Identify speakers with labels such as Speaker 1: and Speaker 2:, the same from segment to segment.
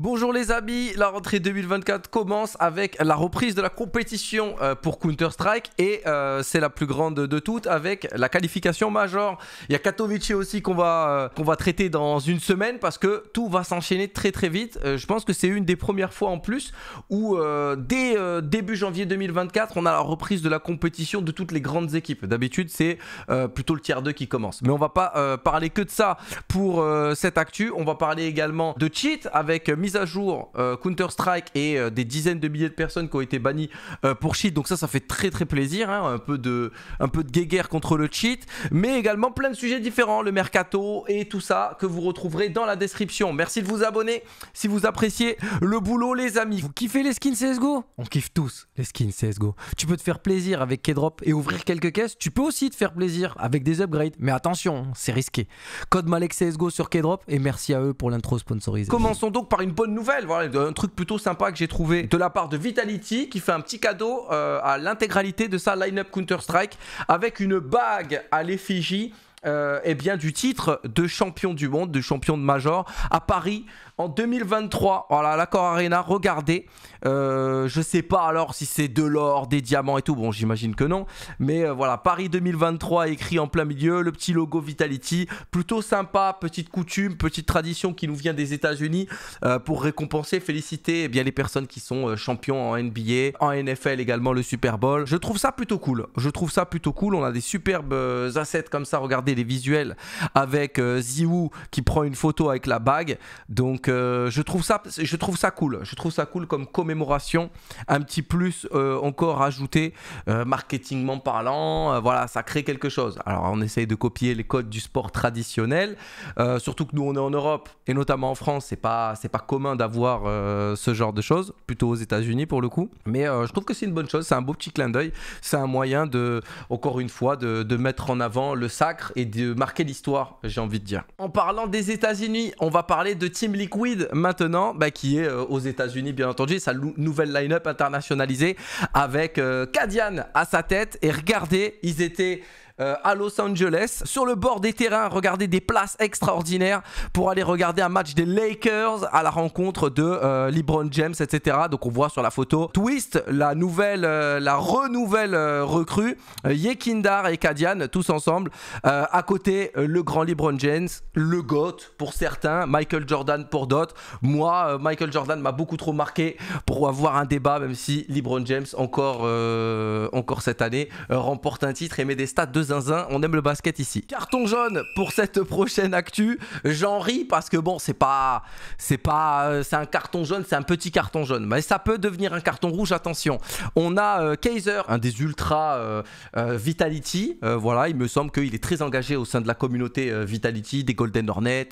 Speaker 1: Bonjour les amis, la rentrée 2024 commence avec la reprise de la compétition euh, pour Counter-Strike et euh, c'est la plus grande de toutes avec la qualification major. Il y a Katowice aussi qu'on va, euh, qu'on va traiter dans une semaine parce que tout va s'enchaîner très très vite. je pense que c'est une des premières fois en plus où dès début janvier 2024 on a la reprise de la compétition de toutes les grandes équipes. D'habitude c'est plutôt le tiers 2 qui commence. Mais on va pas parler que de ça pour cette actu, on va parler également de cheat avec mise à jour euh, Counter-Strike et euh, des dizaines de milliers de personnes qui ont été bannies euh, pour cheat. Donc ça, ça fait très très plaisir. Hein. un, peu de, un peu de guéguerre contre le cheat. Mais également plein de sujets différents. Le mercato et tout ça que vous retrouverez dans la description. Merci de vous abonner si vous appréciez le boulot, les amis. Vous kiffez les skins CSGO On kiffe tous les skins CSGO. Tu peux te faire plaisir avec K-Drop et ouvrir quelques caisses. Tu peux aussi te faire plaisir avec des upgrades. Mais attention, c'est risqué. Code Malek CSGO sur K-Drop et merci à eux pour l'intro sponsorisée. Commençons donc par une bonne nouvelle, voilà, un truc plutôt sympa que j'ai trouvé de la part de Vitality qui fait un petit cadeau euh, à l'intégralité de sa line-up Counter-Strike avec une bague à l'effigie euh, eh bien, du titre de champion du monde, de champion de Major à Paris en 2023. Voilà, l'accord Arena, regardez. Euh, je sais pas alors si c'est de l'or, des diamants et tout. Bon, j'imagine que non. Mais euh, voilà, Paris 2023 écrit en plein milieu, le petit logo Vitality. Plutôt sympa, petite coutume, petite tradition qui nous vient des États-Unis euh, pour récompenser, féliciter eh bien, les personnes qui sont champions en NBA, en NFL également, le Super Bowl. Je trouve ça plutôt cool. Je trouve ça plutôt cool. On a des superbes assets comme ça. Regardez les visuels avec Ziwu qui prend une photo avec la bague. Donc, euh, je, trouve ça, je trouve ça cool. Je trouve ça cool comme commémoration. Un petit plus euh, encore ajouté, euh, marketingment parlant. voilà, ça crée quelque chose. Alors on essaye de copier les codes du sport traditionnel. surtout que nous on est en Europe et notamment en France, c'est pas, pas commun d'avoir ce genre de choses. Plutôt aux États-Unis pour le coup. Mais je trouve que c'est une bonne chose. C'est un beau petit clin d'œil. C'est un moyen de, encore une fois, de, de mettre en avant le sacre et de marquer l'histoire, j'ai envie de dire. En parlant des États-Unis, on va parler de Team Liquid maintenant, bah, qui est euh, aux États-Unis, bien entendu, sa nouvelle line-up internationalisée avec euh, Kadian à sa tête. Et regardez, ils étaient euh, à Los Angeles. Sur le bord des terrains, regardez des places extraordinaires pour aller regarder un match des Lakers à la rencontre de euh, LeBron James, etc. Donc on voit sur la photo Twist, la nouvelle, euh, la renouvelle recrue, Yekindar et Kadian, tous ensemble. à côté, le grand LeBron James, le GOAT pour certains, Michael Jordan pour d'autres. Moi, Michael Jordan m'a beaucoup trop marqué pour avoir un débat, même si LeBron James, encore, encore cette année, remporte un titre et met des stats de zinzin, on aime le basket ici. Carton jaune pour cette prochaine actu. J'en ris parce que bon, c'est pas c'est pas euh, c'est un carton jaune, c'est un petit carton jaune, mais ça peut devenir un carton rouge attention. On a euh, Kaiser, un des ultra euh, Vitality, voilà, il me semble qu'il est très engagé au sein de la communauté Vitality, des Golden Hornets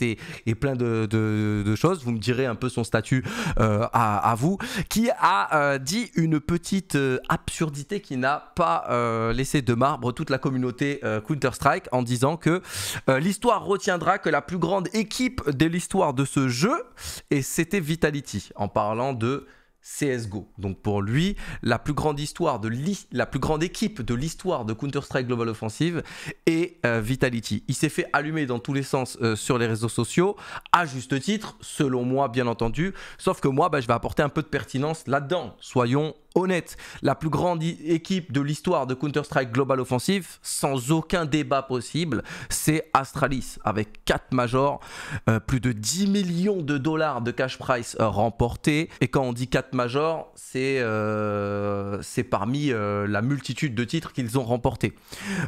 Speaker 1: et, plein de, choses. Vous me direz un peu son statut à, vous, qui a dit une petite absurdité qui n'a pas laissé de marbre toute la communauté euh, Counter-Strike en disant que euh, l'histoire retiendra que la plus grande équipe de l'histoire de ce jeu, et c'était Vitality, en parlant de CSGO. Donc pour lui, la plus grande histoire de la plus grande équipe de l'histoire de Counter-Strike Global Offensive est euh, Vitality. Il s'est fait allumer dans tous les sens sur les réseaux sociaux, à juste titre, selon moi bien entendu. Sauf que moi, bah, je vais apporter un peu de pertinence là-dedans. Soyons honnête, la plus grande équipe de l'histoire de Counter-Strike Global Offensive, sans aucun débat possible, c'est Astralis, avec 4 majors, euh, plus de 10 millions de dollars de cash price euh, remportés. Et quand on dit 4 majors, c'est euh, parmi la multitude de titres qu'ils ont remportés.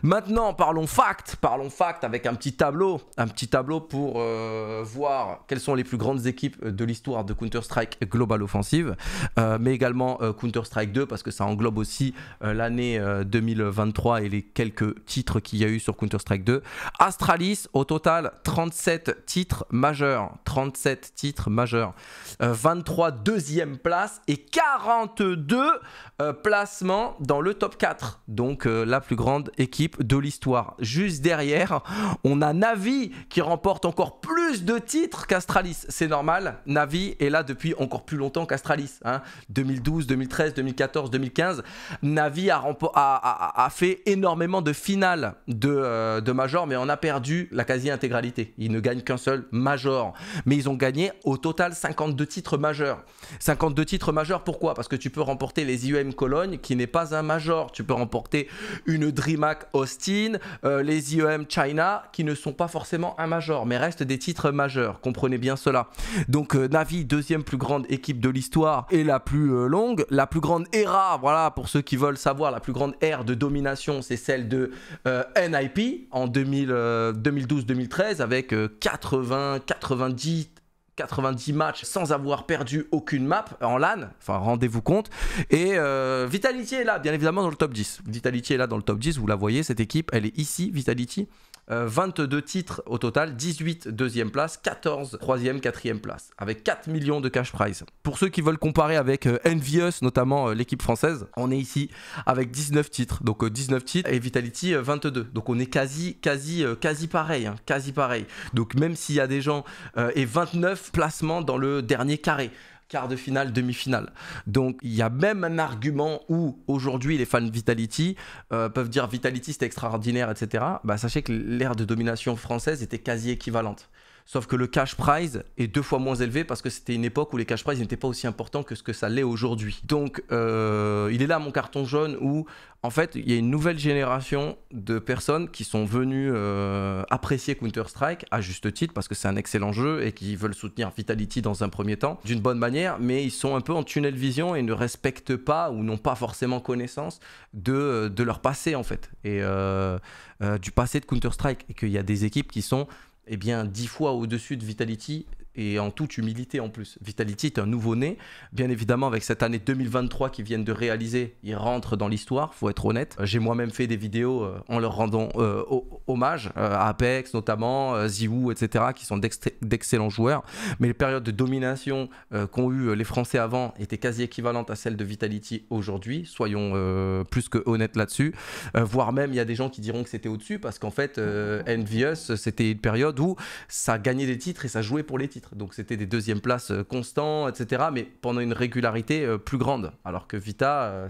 Speaker 1: Maintenant, parlons fact, parlons fact avec un petit tableau, un petit tableau pour voir quelles sont les plus grandes équipes de l'histoire de Counter-Strike Global Offensive, mais également Counter-Strike Strike 2 parce que ça englobe aussi euh, l'année 2023 euh, et les quelques titres qu'il y a eu sur Counter-Strike 2. Astralis, au total, 37 titres majeurs. 37 titres majeurs. 23 euh, deuxième place et 42 placements dans le top 4. Donc la plus grande équipe de l'histoire. Juste derrière, on a Navi qui remporte encore plus de titres qu'Astralis. C'est normal. Navi est là depuis encore plus longtemps qu'Astralis. Hein. 2012, 2013, 2014. 2014, 2015, Navi a, fait énormément de finales de, euh, de Major, mais on a perdu la quasi-intégralité. Ils ne gagnent qu'un seul Major. Mais ils ont gagné au total 52 titres majeurs. 52 titres majeurs, pourquoi? Parce que tu peux remporter les IEM Cologne, qui n'est pas un Major. Tu peux remporter une DreamHack Austin, euh, les IEM China, qui ne sont pas forcément un Major, mais restent des titres majeurs. Comprenez bien cela. Donc euh, Navi, deuxième plus grande équipe de l'histoire et la plus longue. La plus grande ERA, voilà, pour ceux qui veulent savoir, la plus grande ère de domination, c'est celle de NIP en 2012-2013 avec 80, 90 90 matchs sans avoir perdu aucune map en LAN, enfin rendez-vous compte. Et euh, Vitality est là, bien évidemment, dans le top 10. Vitality est là dans le top 10, vous la voyez, cette équipe, elle est ici, Vitality. 22 euh, titres au total, 18 deuxième place, 14 troisième, quatrième place, avec 4 millions de cash prize. Pour ceux qui veulent comparer avec euh, Envious, notamment euh, l'équipe française, on est ici avec 19 titres, donc 19 titres et Vitality 22. Donc on est quasi, quasi, quasi pareil, hein, quasi pareil. Donc même s'il y a des gens et 29 placements dans le dernier carré quart de finale, demi-finale. Donc il y a même un argument où aujourd'hui les fans de Vitality euh, peuvent dire Vitality c'est extraordinaire, etc. Bah, sachez que l'ère de domination française était quasi équivalente. Sauf que le cash prize est deux fois moins élevé parce que c'était une époque où les cash prize n'étaient pas aussi importants que ce que ça l'est aujourd'hui. Donc, euh, il est là mon carton jaune où, en fait, il y a une nouvelle génération de personnes qui sont venues euh, apprécier Counter-Strike à juste titre parce que c'est un excellent jeu et qui veulent soutenir Vitality dans un premier temps d'une bonne manière, mais ils sont un peu en tunnel vision et ne respectent pas ou n'ont pas forcément connaissance de, de leur passé en fait et euh, du passé de Counter-Strike et qu'il y a des équipes qui sont eh bien, dix fois au-dessus de Vitality et en toute humilité en plus. Vitality est un nouveau-né, bien évidemment avec cette année 2023 qu'ils viennent de réaliser, ils rentrent dans l'histoire, faut être honnête. J'ai moi-même fait des vidéos euh, en leur rendant euh, hommage euh, Apex notamment, Ziwoo, etc., qui sont d'excellents joueurs, mais les périodes de domination qu'ont eu les Français avant étaient quasi équivalentes à celles de Vitality aujourd'hui, soyons plus que honnêtes là-dessus, voire même il y a des gens qui diront que c'était au-dessus, parce qu'en fait, Envious, c'était une période où ça gagnait des titres et ça jouait pour les titres. Donc c'était des deuxièmes places euh, constants, etc. Mais pendant une régularité euh, plus grande. Alors que Vita, euh,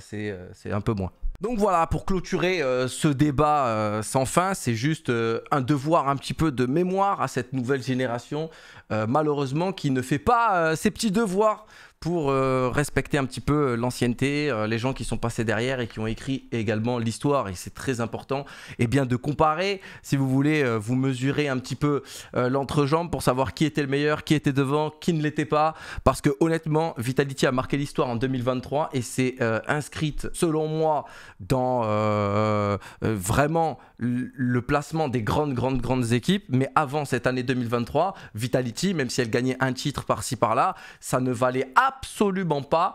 Speaker 1: c'est un peu moins. Donc voilà, pour clôturer ce débat sans fin, c'est juste un devoir un petit peu de mémoire à cette nouvelle génération, malheureusement, qui ne fait pas ses petits devoirs pour euh, respecter un petit peu euh, l'ancienneté, euh, les gens qui sont passés derrière et qui ont écrit également l'histoire, et c'est très important, et bien de comparer, si vous voulez, vous mesurer un petit peu l'entrejambe pour savoir qui était le meilleur, qui était devant, qui ne l'était pas, parce que honnêtement, Vitality a marqué l'histoire en 2023 et c'est inscrite, selon moi, dans vraiment le placement des grandes, grandes, grandes équipes, mais avant cette année 2023, Vitality, même si elle gagnait un titre par-ci par-là, ça ne valait absolument absolument pas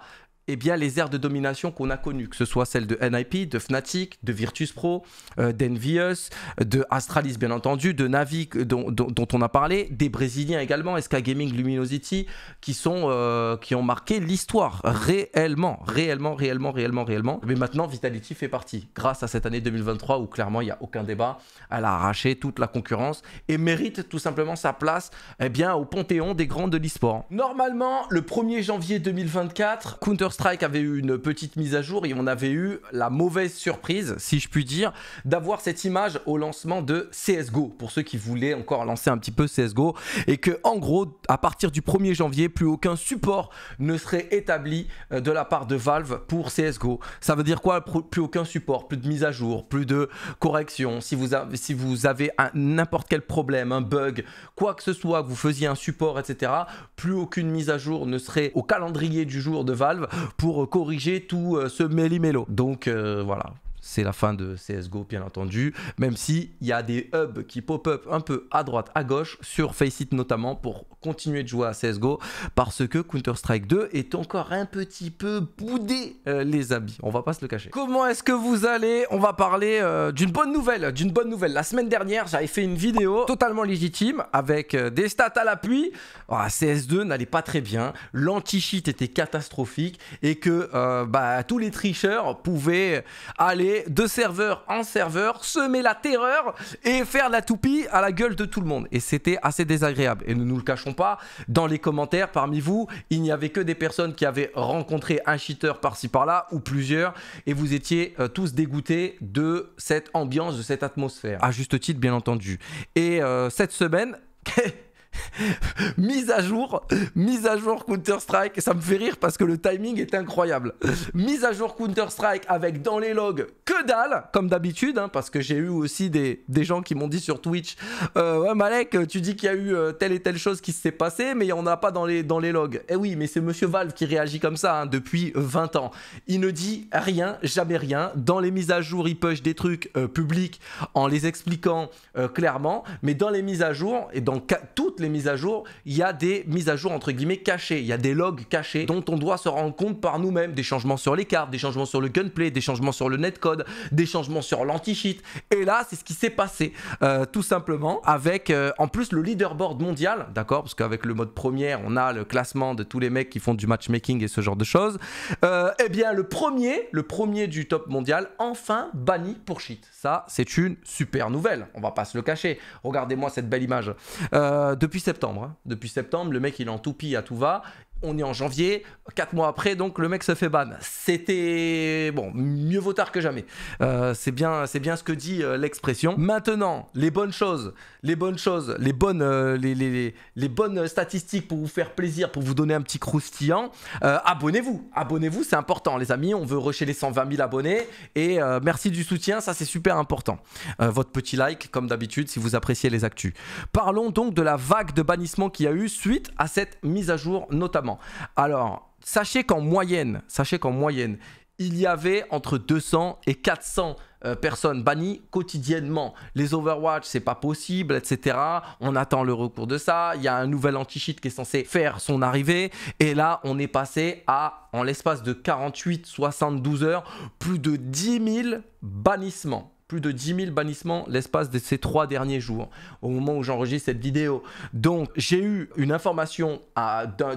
Speaker 1: eh bien, les aires de domination qu'on a connues, que ce soit celles de NIP, de Fnatic, de Virtus Pro, euh, d'Envious, de Astralis bien entendu, de Navi dont, on a parlé, des Brésiliens également, SK Gaming, Luminosity, qui, sont, euh, qui ont marqué l'histoire réellement, réellement, réellement, réellement, réellement. Mais maintenant, Vitality fait partie, grâce à cette année 2023 où clairement il n'y a aucun débat, elle a arraché toute la concurrence et mérite tout simplement sa place eh bien, au panthéon des grands de l'e-sport. Normalement, le 1er janvier 2024, Counter Strike avait eu une petite mise à jour et on avait eu la mauvaise surprise, si je puis dire, d'avoir cette image au lancement de CSGO, pour ceux qui voulaient encore lancer un petit peu CSGO, et que en gros, à partir du 1er janvier, plus aucun support ne serait établi euh, de la part de Valve pour CSGO. Ça veut dire quoi Plus aucun support, plus de mise à jour, plus de correction. Si vous avez, si vous avez n'importe quel problème, un bug, quoi que ce soit, que vous faisiez un support, etc., plus aucune mise à jour ne serait au calendrier du jour de Valve pour corriger tout euh, ce méli-mélo. Donc euh, voilà, c'est la fin de CSGO bien entendu, même s'il y a des hubs qui pop-up un peu à droite, à gauche, sur Faceit notamment, pour continuer de jouer à CSGO, parce que Counter-Strike 2 est encore un petit peu boudé, euh, les amis, on va pas se le cacher. Comment est-ce que vous allez? On va parler euh, d'une bonne nouvelle, d'une bonne nouvelle. La semaine dernière, j'avais fait une vidéo totalement légitime, avec euh, des stats à l'appui. Oh, CS2 n'allait pas très bien, l'anti-cheat était catastrophique, et que bah, tous les tricheurs pouvaient aller de serveur en serveur, semer la terreur et faire la toupie à la gueule de tout le monde. Et c'était assez désagréable. Et ne nous le cachons pas, dans les commentaires, parmi vous, il n'y avait que des personnes qui avaient rencontré un cheater par-ci par-là ou plusieurs, et vous étiez euh, tous dégoûtés de cette ambiance, de cette atmosphère. À juste titre, bien entendu. Et euh, cette semaine... mise à jour, mise à jour Counter-Strike, ça me fait rire parce que le timing est incroyable. Mise à jour Counter-Strike avec dans les logs que dalle, comme d'habitude, hein, parce que j'ai eu aussi des, gens qui m'ont dit sur Twitch euh, Ouais, Malek, tu dis qu'il y a eu euh, telle et telle chose qui s'est passée, mais il n'y en a pas dans les, dans les logs. Eh oui, mais c'est Monsieur Valve qui réagit comme ça hein, depuis 20 ans. Il ne dit rien, jamais rien. Dans les mises à jour, il push des trucs euh, publics en les expliquant clairement, mais dans les mises à jour et dans toutes les mises à jour, il y a des mises à jour entre guillemets cachées, il y a des logs cachés dont on doit se rendre compte par nous-mêmes, des changements sur les cartes, des changements sur le gunplay, des changements sur le netcode, des changements sur l'anti-cheat. Et là, c'est ce qui s'est passé, euh, tout simplement, avec euh, en plus le leaderboard mondial, d'accord, parce qu'avec le mode première, on a le classement de tous les mecs qui font du matchmaking et ce genre de choses. Euh, eh bien, le premier, le premier du top mondial, enfin banni pour cheat. Ça, c'est une super nouvelle. On va pas se le cacher. Regardez-moi cette belle image. de depuis septembre. Hein. Depuis septembre, le mec il est en toupie à tout va on est en janvier, 4 mois après, donc le mec se fait ban. C'était bon, mieux vaut tard que jamais. Euh, c'est bien, ce que dit euh, l'expression. Maintenant, les bonnes choses, les bonnes choses, les bonnes, euh, les, bonnes statistiques pour vous faire plaisir, pour vous donner un petit croustillant. abonnez-vous, abonnez-vous, c'est important, les amis. On veut rusher les 120 000 abonnés et merci du soutien, ça c'est super important. votre petit like, comme d'habitude, si vous appréciez les actus. Parlons donc de la vague de bannissement qu'il y a eu suite à cette mise à jour, notamment. Alors, sachez qu'en moyenne, sachez qu'en moyenne, il y avait entre 200 et 400 euh, personnes bannies quotidiennement. Les Overwatch, c'est pas possible, etc. On attend le recours de ça. Il y a un nouvel anti-cheat qui est censé faire son arrivée. Et là, on est passé à, en l'espace de 48-72 heures, plus de 10 000 bannissements plus de 10 000 bannissements l'espace de ces trois derniers jours, au moment où j'enregistre cette vidéo. Donc, j'ai eu une information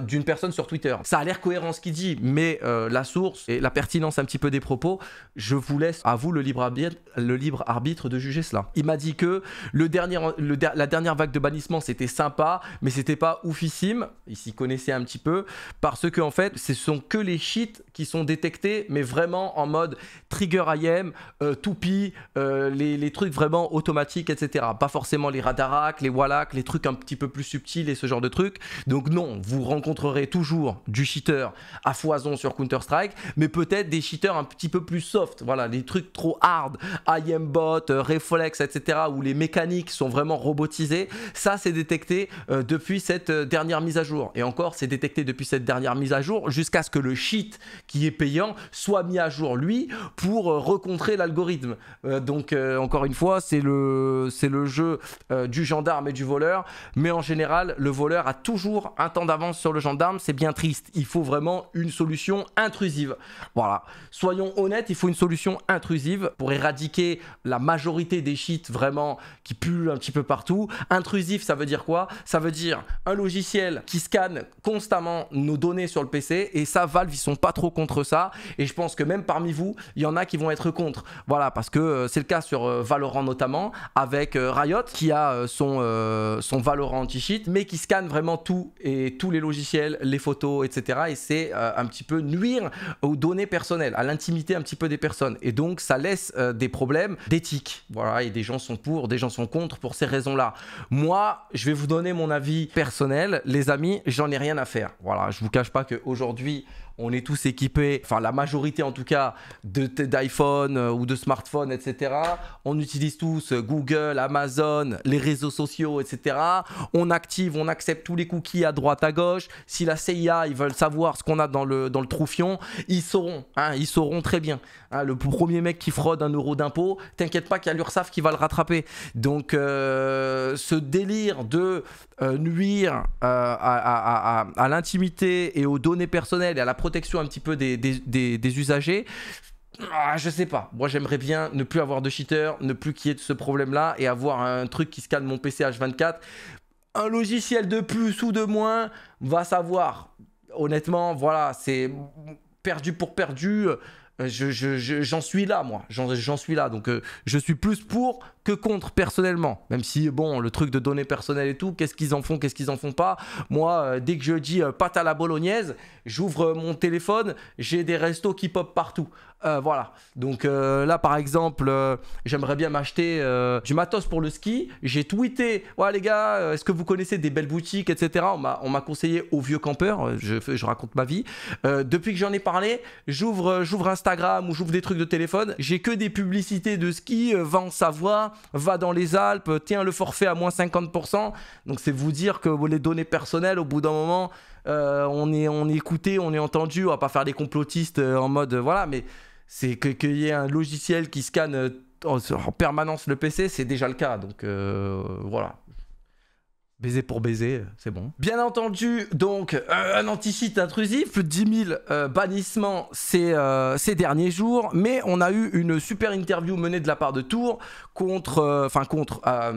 Speaker 1: d'une personne sur Twitter. Ça a l'air cohérent ce qu'il dit, mais euh, la source et la pertinence un petit peu des propos, je vous laisse à vous le libre arbitre, de juger cela. Il m'a dit que la dernière vague de bannissement, c'était sympa, mais c'était pas oufissime. Il s'y connaissait un petit peu, parce que fait, ce sont que les cheats qui sont détectés, mais vraiment en mode trigger IM, euh, toupie, euh, euh, les, trucs vraiment automatiques, etc. Pas forcément les radaracs, les wallacs, les trucs un petit peu plus subtils et ce genre de trucs. Donc non, vous rencontrerez toujours du cheater à foison sur Counter-Strike, mais peut-être des cheaters un petit peu plus soft. Voilà, les trucs trop hard, IMBot, euh, Reflex, etc. où les mécaniques sont vraiment robotisées. Ça, c'est détecté euh, depuis cette dernière mise à jour. Et encore, c'est détecté depuis cette dernière mise à jour jusqu'à ce que le cheat qui est payant soit mis à jour lui pour recontrer l'algorithme. Donc, euh, encore une fois, c'est le, c'est le jeu euh, du gendarme et du voleur. Mais en général, le voleur a toujours un temps d'avance sur le gendarme. C'est bien triste. Il faut vraiment une solution intrusive. Voilà. Soyons honnêtes, il faut une solution intrusive pour éradiquer la majorité des cheats vraiment qui pullent un petit peu partout. Intrusif, ça veut dire quoi? Ça veut dire un logiciel qui scanne constamment nos données sur le PC. Et ça, Valve, ils sont pas trop contre ça. Et je pense que même parmi vous, il y en a qui vont être contre. Voilà, parce que euh, c'est cas sur euh, Valorant notamment, avec euh, Riot qui a euh, son, son Valorant anti-cheat, mais qui scanne vraiment tout et tous les logiciels, les photos, etc. Et c'est un petit peu nuire aux données personnelles, à l'intimité un petit peu des personnes. Et donc ça laisse des problèmes d'éthique. Voilà, et des gens sont pour, des gens sont contre pour ces raisons-là. Moi, je vais vous donner mon avis personnel. Les amis, j'en ai rien à faire. Voilà, je vous cache pas qu'aujourd'hui, on est tous équipés, enfin la majorité en tout cas, d'iPhone euh, ou de smartphone, etc. On utilise tous euh, Google, Amazon, les réseaux sociaux, etc. On active, on accepte tous les cookies à droite, à gauche. Si la CIA, ils veulent savoir ce qu'on a dans le, dans troufion, ils sauront, hein, ils sauront très bien. Hein, le premier mec qui fraude un euro d'impôt, t'inquiète pas qu'il y a l'URSSAF qui va le rattraper. Donc euh, ce délire de nuire à, à l'intimité et aux données personnelles et à la protection un petit peu des, usagers. Ah, je sais pas. Moi, j'aimerais bien ne plus avoir de cheater, ne plus qu'il y ait ce problème-là et avoir un truc qui scanne mon PC H24. Un logiciel de plus ou de moins va savoir. Honnêtement, voilà, c'est perdu pour perdu. j'en je, suis là, moi. J'en suis là. Donc, je suis plus pour que contre, personnellement. Même si, bon, le truc de données personnelles et tout, qu'est-ce qu'ils en font, qu'est-ce qu'ils en font pas? Moi, dès que je dis pâte à la bolognaise, j'ouvre mon téléphone, j'ai des restos qui pop partout. voilà. Donc là, par exemple, j'aimerais bien m'acheter du matos pour le ski. J'ai tweeté, ouais les gars, est-ce que vous connaissez des belles boutiques, etc. On m'a conseillé aux vieux campeurs. Je, je raconte ma vie. depuis que j'en ai parlé, j'ouvre j'ouvre Instagram ou j'ouvre des trucs de téléphone. J'ai que des publicités de ski, va en Savoie, va dans les Alpes, tiens le forfait à moins 50%. Donc c'est vous dire que les données personnelles, au bout d'un moment, on, est, on est écouté, on est entendu. On va pas faire des complotistes en mode voilà, mais c'est qu'il y ait un logiciel qui scanne en, permanence le PC, c'est déjà le cas. Donc voilà. Baiser pour baiser, c'est bon. Bien entendu, donc, euh, un anti-cheat intrusif, 10 000 euh, bannissements ces, euh, ces, derniers jours, mais on a eu une super interview menée de la part de Tour contre, enfin contre, à,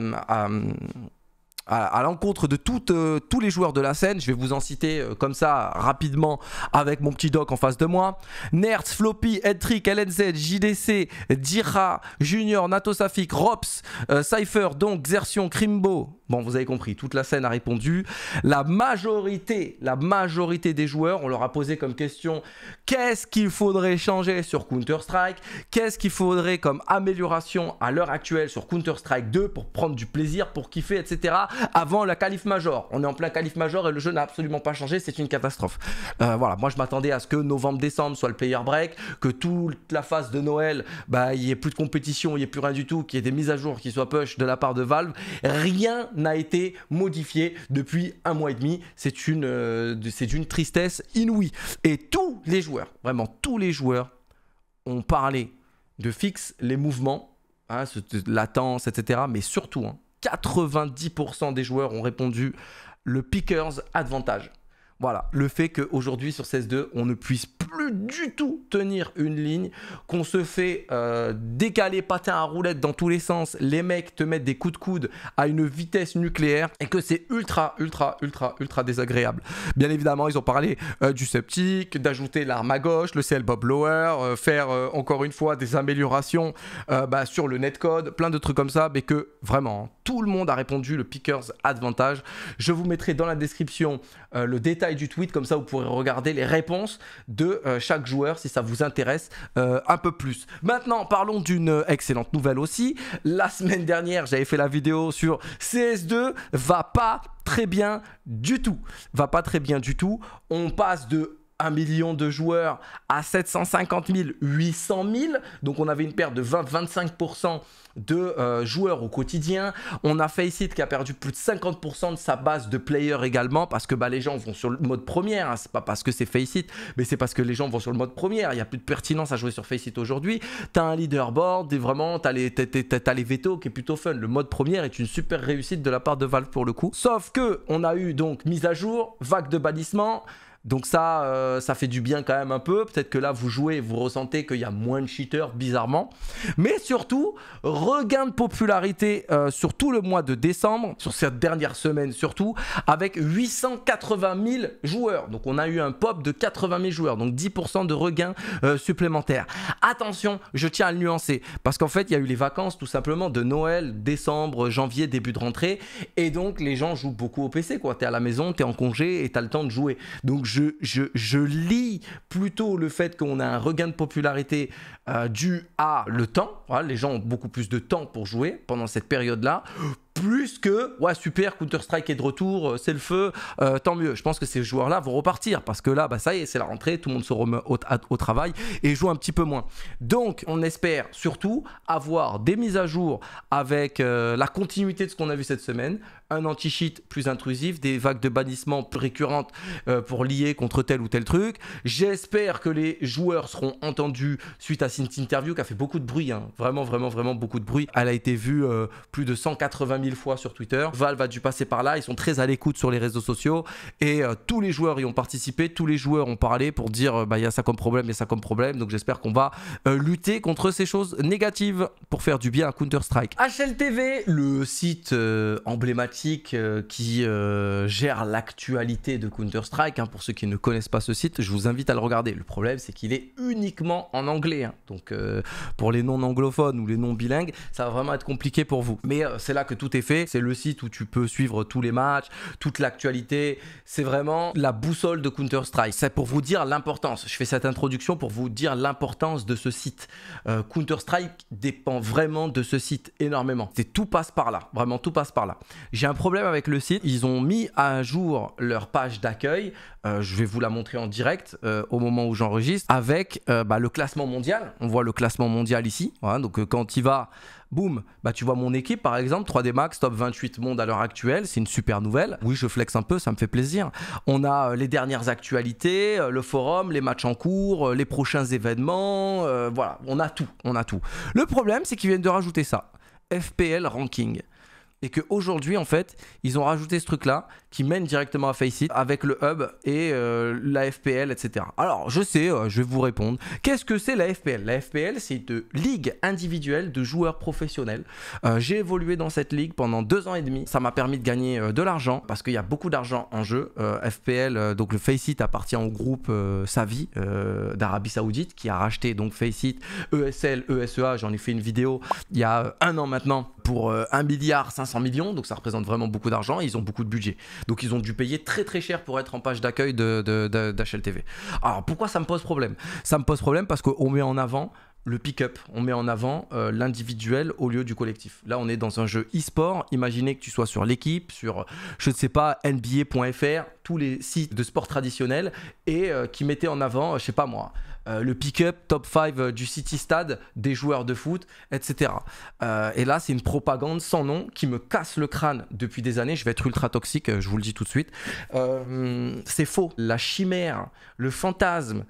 Speaker 1: l'encontre de tous les joueurs de la scène. Je vais vous en citer comme ça rapidement avec mon petit doc en face de moi. Nerds, Floppy, Edric, LNZ, JDC, Dira, Junior, Natosafik, Rops, Cypher, donc Xertion, Crimbo. Bon, vous avez compris, toute la scène a répondu. La majorité, la majorité des joueurs, on leur a posé comme question qu'est-ce qu'il faudrait changer sur Counter-Strike? Qu'est-ce qu'il faudrait comme amélioration à l'heure actuelle sur Counter-Strike 2 pour prendre du plaisir, pour kiffer, etc avant la qualif major? On est en plein qualif major et le jeu n'a absolument pas changé, c'est une catastrophe. Euh, voilà, moi je m'attendais à ce que novembre-décembre soit le player break, que toute la phase de Noël, bah il y ait plus de compétition, il n'y ait plus rien du tout, qu'il y ait des mises à jour qui soient push de la part de Valve. Rien n'a été modifié depuis un mois et demi. C'est une, euh, tristesse inouïe. Et tous les joueurs, vraiment tous les joueurs, ont parlé de fixe les mouvements, hein, latence, etc. Mais surtout, hein, 90% des joueurs ont répondu le Pickers Advantage. Voilà, le fait qu'aujourd'hui sur CS2, on ne puisse plus du tout tenir une ligne, qu'on se fait euh, décaler patin à roulette dans tous les sens, les mecs te mettent des coups de coude à une vitesse nucléaire et que c'est ultra, ultra, ultra, ultra désagréable. Bien évidemment, ils ont parlé euh, du sceptique, d'ajouter l'arme à gauche, le CL Bob Lower, euh, faire encore une fois des améliorations bah, sur le netcode, plein de trucs comme ça, mais que vraiment, tout le monde a répondu le Pickers Advantage. Je vous mettrai dans la description le détail du tweet, comme ça vous pourrez regarder les réponses de euh, chaque joueur si ça vous intéresse euh, un peu plus. Maintenant, parlons d'une excellente nouvelle aussi. La semaine dernière, j'avais fait la vidéo sur CS2, va pas très bien du tout. Va pas très bien du tout. On passe de 1 million de joueurs à 750 000, 800 000. Donc on avait une perte de 20-25% de euh, joueurs au quotidien. On a Faceit qui a perdu plus de 50% de sa base de players également parce que bah, les gens vont sur le mode première. Hein. C'est pas parce que c'est Faceit, mais c'est parce que les gens vont sur le mode première. Il n'y a plus de pertinence à jouer sur Faceit aujourd'hui. Tu as un leaderboard vraiment tu as, les veto qui est plutôt fun. Le mode première est une super réussite de la part de Valve pour le coup. Sauf que on a eu donc mise à jour, vague de bannissement. Donc ça, euh, ça fait du bien quand même un peu. Peut-être que là, vous jouez, vous ressentez qu'il y a moins de cheaters, bizarrement. Mais surtout, regain de popularité euh, sur tout le mois de décembre, sur cette dernière semaine surtout, avec 880 000 joueurs. Donc on a eu un pop de 80 000 joueurs, donc 10% de regain euh, supplémentaire. Attention, je tiens à le nuancer, parce qu'en fait, il y a eu les vacances tout simplement de Noël, décembre, janvier, début de rentrée, et donc les gens jouent beaucoup au PC, quoi. T'es à la maison, t'es en congé et t'as le temps de jouer. Donc je, lis plutôt le fait qu'on a un regain de popularité euh, dû à le temps. les gens ont beaucoup plus de temps pour jouer pendant cette période-là plus que ouais super Counter-Strike est de retour, euh, c'est le feu, euh, tant mieux. Je pense que ces joueurs-là vont repartir parce que là, bah, ça y est, c'est la rentrée, tout le monde se remet au, travail et joue un petit peu moins. Donc, on espère surtout avoir des mises à jour avec la continuité de ce qu'on a vu cette semaine, un anti-cheat plus intrusif, des vagues de bannissement récurrentes pour lier contre tel ou tel truc. J'espère que les joueurs seront entendus suite à cette interview qui a fait beaucoup de bruit, hein. vraiment, vraiment, vraiment beaucoup de bruit. Elle a été vue plus de 180 000 fois sur Twitter. Valve a dû passer par là, ils sont très à l'écoute sur les réseaux sociaux et euh, tous les joueurs y ont participé, tous les joueurs ont parlé pour dire euh, bah il y a ça comme problème, il y a ça comme problème. Donc j'espère qu'on va euh, lutter contre ces choses négatives pour faire du bien à Counter-Strike. HLTV, le site emblématique Euh, qui euh, gère l'actualité de Counter-Strike. Hein, pour ceux qui ne connaissent pas ce site, je vous invite à le regarder. Le problème, c'est qu'il est uniquement en anglais. Hein. donc, euh, pour les non-anglophones ou les non-bilingues, ça va vraiment être compliqué pour vous. Mais c'est là que tout est fait. C'est le site où tu peux suivre tous les matchs, toute l'actualité. C'est vraiment la boussole de Counter-Strike. C'est pour vous dire l'importance. Je fais cette introduction pour vous dire l'importance de ce site. Counter-Strike dépend vraiment de ce site énormément. C'est tout passe par là. Vraiment, tout passe par là. J'ai un problème avec le site. Ils ont mis à jour leur page d'accueil. Euh, je vais vous la montrer en direct euh, au moment où j'enregistre avec euh, bah, le classement mondial. On voit le classement mondial ici. donc quand il va, boum, bah, tu vois mon équipe par exemple, 3D Max, top 28 monde à l'heure actuelle. C'est une super nouvelle. Oui, je flex un peu, ça me fait plaisir. On a les dernières actualités, le forum, les matchs en cours, les prochains événements. voilà, on a tout. On a tout. Le problème, c'est qu'ils viennent de rajouter ça. FPL ranking et qu'aujourd'hui, en fait, ils ont rajouté ce truc-là qui mène directement à Faceit avec le hub et euh, la FPL, etc. Alors, je sais, euh, je vais vous répondre. Qu'est-ce que c'est la FPL La FPL, c'est une ligue individuelle de joueurs professionnels. Euh, j'ai évolué dans cette ligue pendant deux ans et demi. Ça m'a permis de gagner de l'argent parce qu'il y a beaucoup d'argent en jeu. FPL, donc le Faceit appartient au groupe Savi d'Arabie Saoudite qui a racheté donc Faceit, ESL, ESEA. J'en ai fait une vidéo il y a un an maintenant pour 1 milliard 500 millions, donc ça représente vraiment beaucoup d'argent. Ils ont beaucoup de budget. Donc ils ont dû payer très très cher pour être en page d'accueil d'HLTV. Alors pourquoi ça me pose problème? Ça me pose problème parce qu'on met en avant le pick-up, on met en avant euh, l'individuel au lieu du collectif. Là, on est dans un jeu e-sport. Imaginez que tu sois sur l'équipe, sur, je ne sais pas, NBA.fr, tous les sites de sport traditionnels, et euh, qui mettaient en avant, je sais pas moi, euh, le pick-up top 5 du City Stade des joueurs de foot, etc. et là, c'est une propagande sans nom qui me casse le crâne depuis des années. Je vais être ultra toxique, je vous le dis tout de suite. c'est faux. La chimère, le fantasme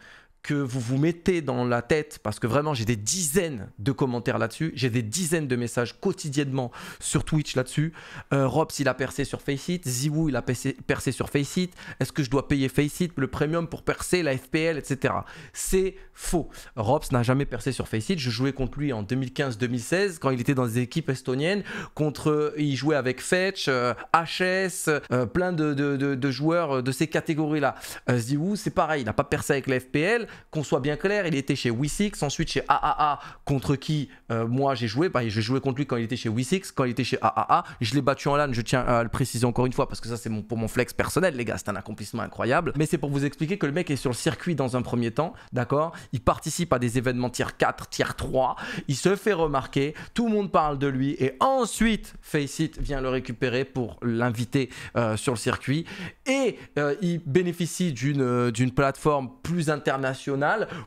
Speaker 1: que vous vous mettez dans la tête, parce que vraiment j'ai des dizaines de commentaires là-dessus, j'ai des dizaines de messages quotidiennement sur Twitch là-dessus. Euh, Robs il a percé sur Faceit, Ziwoo il a percé, percé sur Faceit, est-ce que je dois payer Faceit, le premium pour percer, la FPL, etc. C'est faux. Robs n'a jamais percé sur Faceit, je jouais contre lui en 2015-2016 quand il était dans des équipes estoniennes, contre, il jouait avec Fetch, HS, euh, euh, plein de, de, joueurs de ces catégories-là. Ziwoo c'est pareil, il n'a pas percé avec la FPL, qu'on soit bien clair, il était chez Wisix, ensuite chez AAA, contre qui euh, moi j'ai joué. Bah, j'ai joué contre lui quand il était chez Wisix, quand il était chez AAA. Je l'ai battu en LAN, je tiens à le préciser encore une fois, parce que ça c'est mon, pour mon flex personnel, les gars, c'est un accomplissement incroyable. Mais c'est pour vous expliquer que le mec est sur le circuit dans un premier temps, d'accord? Il participe à des événements tier 4, tier 3, il se fait remarquer, tout le monde parle de lui, et ensuite Faceit vient le récupérer pour l'inviter euh, sur le circuit. Et euh, il bénéficie d'une plateforme plus internationale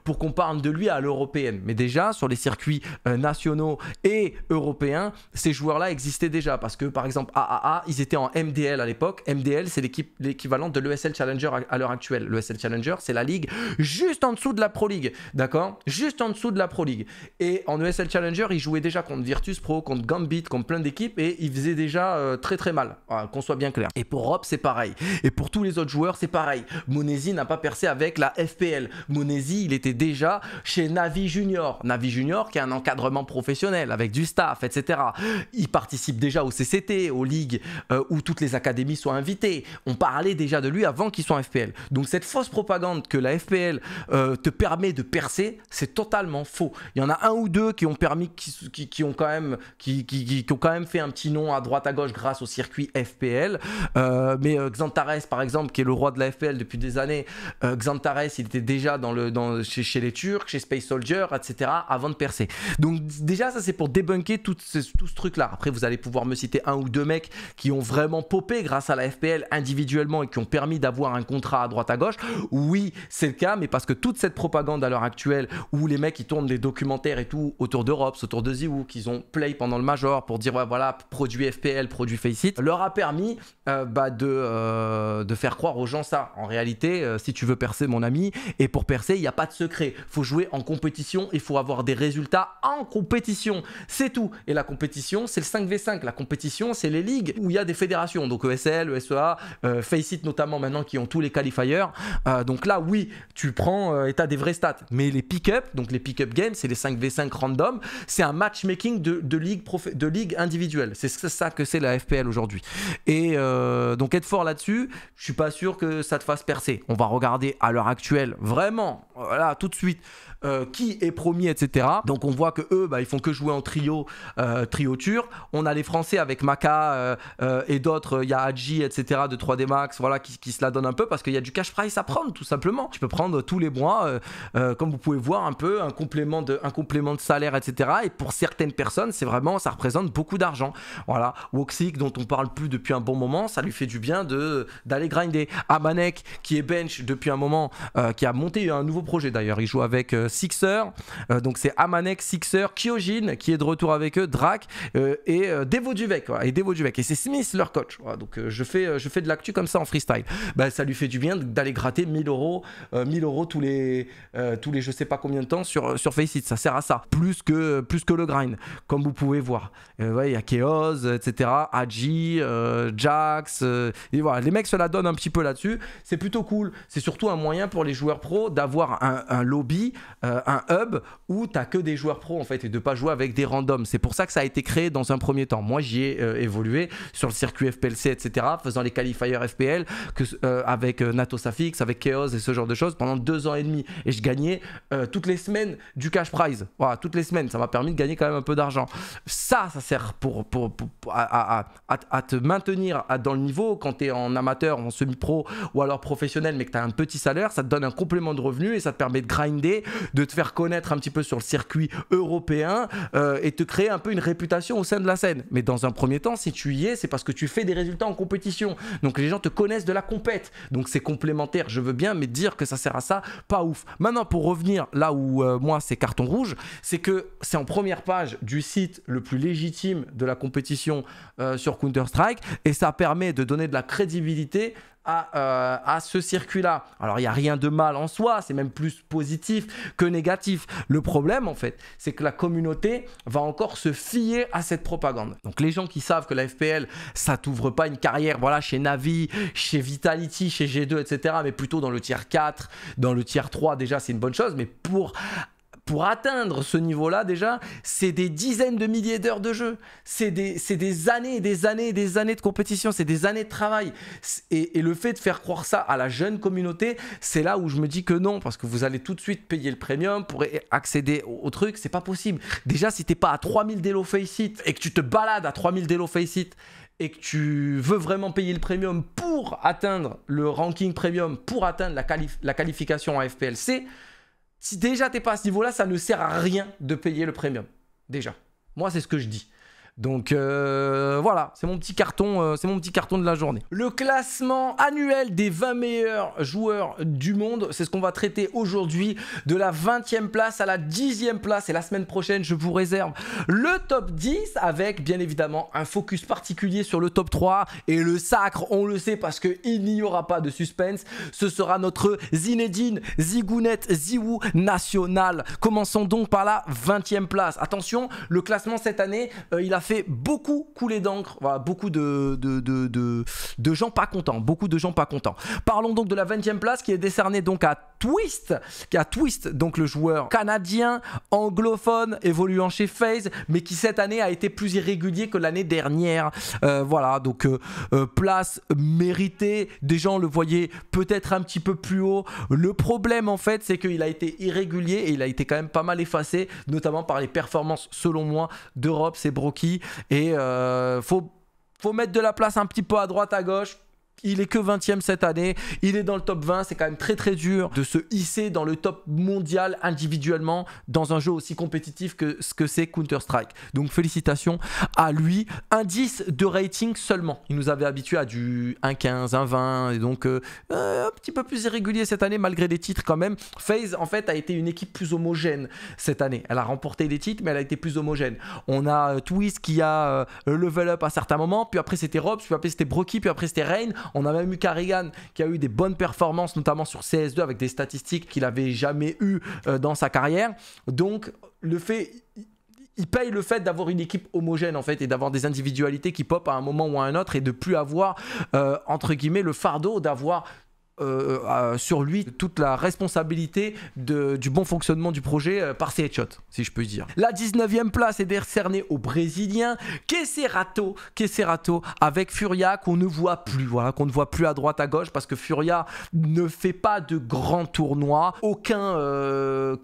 Speaker 1: pour qu'on parle de lui à l'européenne. Mais déjà, sur les circuits euh, nationaux et européens, ces joueurs-là existaient déjà. Parce que, par exemple, AAA, ils étaient en MDL à l'époque. MDL, c'est l'équivalent de l'ESL Challenger à, l'heure actuelle. L'ESL Challenger, c'est la ligue juste en dessous de la Pro League. D'accord? Juste en dessous de la Pro League. Et en ESL Challenger, ils jouaient déjà contre Virtus Pro, contre Gambit, contre plein d'équipes. Et ils faisaient déjà euh, très très mal. qu'on soit bien clair. Et pour Rob, c'est pareil. Et pour tous les autres joueurs, c'est pareil. Monesi n'a pas percé avec la FPL il était déjà chez Navi Junior. Navi Junior qui a un encadrement professionnel avec du staff, etc. Il participe déjà au CCT, aux ligues euh, où toutes les académies sont invitées. On parlait déjà de lui avant qu'il soit en FPL. Donc cette fausse propagande que la FPL euh, te permet de percer, c'est totalement faux. Il y en a un ou deux qui ont permis, qui, ont quand même, fait un petit nom à droite à gauche grâce au circuit FPL. Euh, mais Xantares, par exemple, qui est le roi de la FPL depuis des années, Xantares, il était déjà dans chez, les Turcs, chez Space Soldier, etc., avant de percer. Donc déjà, ça c'est pour débunker tout ce, truc-là. Après, vous allez pouvoir me citer un ou deux mecs qui ont vraiment popé grâce à la FPL individuellement et qui ont permis d'avoir un contrat à droite à gauche. Oui, c'est le cas, mais parce que toute cette propagande à l'heure actuelle, où les mecs ils tournent des documentaires et tout autour d'Europe, autour de Ziwoo, qu'ils ont play pendant le Major pour dire voilà, produit FPL, produit Faceit, leur a permis euh, bah, de, euh, de faire croire aux gens ça. En réalité, euh, si tu veux percer mon ami, et pour percer il n'y a pas de secret. faut jouer en compétition, il faut avoir des résultats en compétition. C'est tout. Et la compétition, c'est le 5v5. La compétition, c'est les ligues où il y a des fédérations. Donc ESL, ESEA, euh, notamment maintenant qui ont tous les qualifiers. Euh, donc là, oui, tu prends euh, et tu as des vrais stats. Mais les pick-up, donc les pick-up games, c'est les 5v5 random, c'est un matchmaking de, de ligue individuelle. C'est ça que c'est la FPL aujourd'hui. Et euh, donc être fort là-dessus, je suis pas sûr que ça te fasse percer. On va regarder à l'heure actuelle, vraiment, voilà, tout de suite, euh, qui est premier, etc. Donc on voit que eux, bah, ils font que jouer en trio, euh, trio tur. On a les Français avec Maka euh, et d'autres, il y a Hadji, etc. de 3D Max, voilà, qui, qui, se la donnent un peu parce qu'il y a du cash price à prendre, tout simplement. Tu peux prendre tous les mois, comme vous pouvez voir un peu, un complément de, un complément de salaire, etc. Et pour certaines personnes, c'est vraiment, ça représente beaucoup d'argent. Voilà, Woxic, dont on parle plus depuis un bon moment, ça lui fait du bien de d'aller grinder. Amanek, qui est bench depuis un moment, qui a monté un nouveau projet d'ailleurs. Il joue avec Sixer. Euh, donc c'est Amanek, Sixer, Kyojin qui est de retour avec eux, Drac euh, et euh, Devo Duvec. et Devo Duvec. Et c'est Smith leur coach. donc je, fais, je fais de l'actu comme ça en freestyle. Bah, ça lui fait du bien d'aller gratter 1000 euros, 1000 euros tous les, tous les je sais pas combien de temps sur, sur Faceit. Ça sert à ça. Plus que, le grind, comme vous pouvez voir. Il y a Chaos, etc. Haji, Jax. et les mecs se la un petit peu là-dessus. C'est plutôt cool. C'est surtout un moyen pour les joueurs pros d'avoir un, lobby euh, un hub où tu que des joueurs pros en fait et de pas jouer avec des randoms. C'est pour ça que ça a été créé dans un premier temps. Moi, j'y ai euh, évolué sur le circuit FPLC, etc., faisant les qualifiers FPL euh, avec Nato Safix, avec Chaos et ce genre de choses pendant deux ans et demi. Et je gagnais toutes les semaines du cash prize. Voilà, toutes les semaines. Ça m'a permis de gagner quand même un peu d'argent. Ça, ça sert pour, pour, à, à, te maintenir dans le niveau quand tu es en amateur, en semi-pro ou alors professionnel, mais que tu as un petit salaire. Ça te donne un complément de revenu et ça te permet de grinder, de te faire connaître un petit peu sur le circuit européen euh, et te créer un peu une réputation au sein de la scène. Mais dans un premier temps, si tu y es, c'est parce que tu fais des résultats en compétition. Donc les gens te connaissent de la compète. Donc c'est complémentaire, je veux bien, mais dire que ça sert à ça, pas ouf. Maintenant, pour revenir là où euh, moi c'est carton rouge, c'est que c'est en première page du site le plus légitime de la compétition euh, sur Counter-Strike et ça permet de donner de la crédibilité euh, à, ce circuit-là. Alors il n'y a rien de mal en soi, c'est même plus positif que négatif. Le problème en fait, c'est que la communauté va encore se fier à cette propagande. Donc les gens qui savent que la FPL, ça t'ouvre pas une carrière, voilà, chez Navi, chez Vitality, chez G2, etc., mais plutôt dans le tiers 4, dans le tiers 3, déjà c'est une bonne chose, mais pour pour atteindre ce niveau-là, déjà, c'est des dizaines de milliers d'heures de jeu. C'est des, des, années des années des années de compétition. C'est des années de travail. Et, le fait de faire croire ça à la jeune communauté, c'est là où je me dis que non, parce que vous allez tout de suite payer le premium pour accéder au, truc. C'est pas possible. Déjà, si t'es pas à 3000 Delo Faceit et que tu te balades à 3000 Delo Faceit et que tu veux vraiment payer le premium pour atteindre le ranking premium, pour atteindre la, la qualification en FPLC, si déjà t'es pas à ce niveau-là, ça ne sert à rien de payer le premium. Déjà. Moi, c'est ce que je dis. Donc euh, voilà, c'est mon petit carton, euh, c'est mon petit carton de la journée. Le classement annuel des 20 meilleurs joueurs du monde, c'est ce qu'on va traiter aujourd'hui, de la 20e place à la 10e place. Et la semaine prochaine, je vous réserve le top 10 avec bien évidemment un focus particulier sur le top 3 et le sacre, on le sait parce qu'il n'y aura pas de suspense. Ce sera notre Zinedine Zigounet Ziwou national. Commençons donc par la 20e place. Attention, le classement cette année, euh, il a beaucoup couler d'encre, beaucoup de, gens pas contents, beaucoup de gens pas contents. Parlons donc de la 20e place qui est décernée donc à Twist, qui a Twist, donc le joueur canadien, anglophone, évoluant chez FaZe, mais qui cette année a été plus irrégulier que l'année dernière. Euh, voilà, donc euh, euh, place méritée, des gens le voyaient peut-être un petit peu plus haut. Le problème en fait, c'est qu'il a été irrégulier et il a été quand même pas mal effacé, notamment par les performances, selon moi, d'Europe, c'est Et euh, faut, faut mettre de la place un petit peu à droite, à gauche il est que 20e cette année, il est dans le top 20, c'est quand même très très dur de se hisser dans le top mondial individuellement dans un jeu aussi compétitif que ce que c'est Counter-Strike. Donc félicitations à lui. Indice de rating seulement. Il nous avait habitué à du 1,15, 1,20 et donc euh, euh, un petit peu plus irrégulier cette année malgré des titres quand même. FaZe en fait a été une équipe plus homogène cette année. Elle a remporté des titres mais elle a été plus homogène. On a euh, Twist qui a level up à certains moments, puis après c'était Robs, puis après c'était Brocky, puis après c'était Rain On a même eu Carrigan qui a eu des bonnes performances, notamment sur CS2 avec des statistiques qu'il avait jamais eues euh, dans sa carrière. Donc le fait il paye le fait d'avoir une équipe homogène en fait et d'avoir des individualités qui pop à un moment ou à un autre et de plus avoir euh, entre guillemets le fardeau d'avoir euh, euh, sur lui toute la responsabilité du bon fonctionnement du projet euh, par ses headshots, si je peux dire. La 19e place est décernée au Brésilien Kesserato, Kesserato avec Furia qu'on ne voit plus, voilà, qu'on ne voit plus à droite à gauche parce que Furia ne fait pas de grands tournois, aucun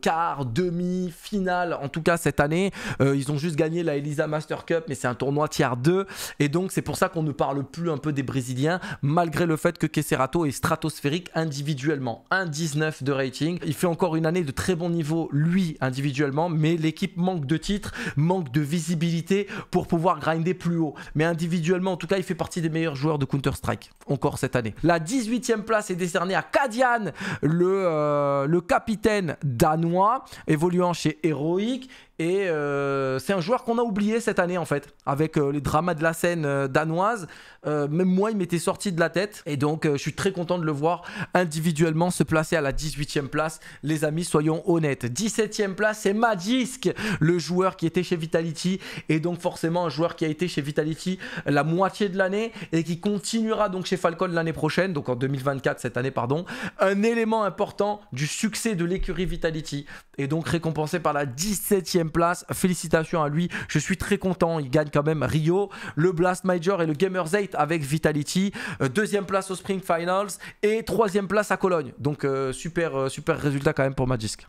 Speaker 1: quart, demi, finale, en tout cas cette année. ils ont juste gagné la Elisa Master Cup, mais c'est un tournoi tiers 2 et donc c'est pour ça qu'on ne parle plus un peu des Brésiliens, malgré le fait que Kesserato est stratosphérique individuellement. 1,19 de rating. Il fait encore une année de très bon niveau, lui, individuellement, mais l'équipe manque de titres, manque de visibilité pour pouvoir grinder plus haut. Mais individuellement, en tout cas, il fait partie des meilleurs joueurs de Counter-Strike, encore cette année. La 18e place est décernée à Kadian, le, euh, le capitaine danois, évoluant chez Heroic. Et euh, c'est un joueur qu'on a oublié cette année en fait, avec euh, les dramas de la scène euh, danoise. même moi, il m'était sorti de la tête. Et donc, je suis très content de le voir individuellement se placer à la 18e place. Les amis, soyons honnêtes. 17e place, c'est Magisk, le joueur qui était chez Vitality. Et donc, forcément, un joueur qui a été chez Vitality la moitié de l'année et qui continuera donc chez Falcon l'année prochaine, donc en 2024, cette année, pardon. Un élément important du succès de l'écurie Vitality. Et donc, récompensé par la 17e place. Félicitations à lui. Je suis très content. Il gagne quand même Rio, le Blast Major et le Gamers 8 avec Vitality. Euh, deuxième place au Spring Finals et troisième place à Cologne. Donc euh, super, euh, super résultat quand même pour Magisk.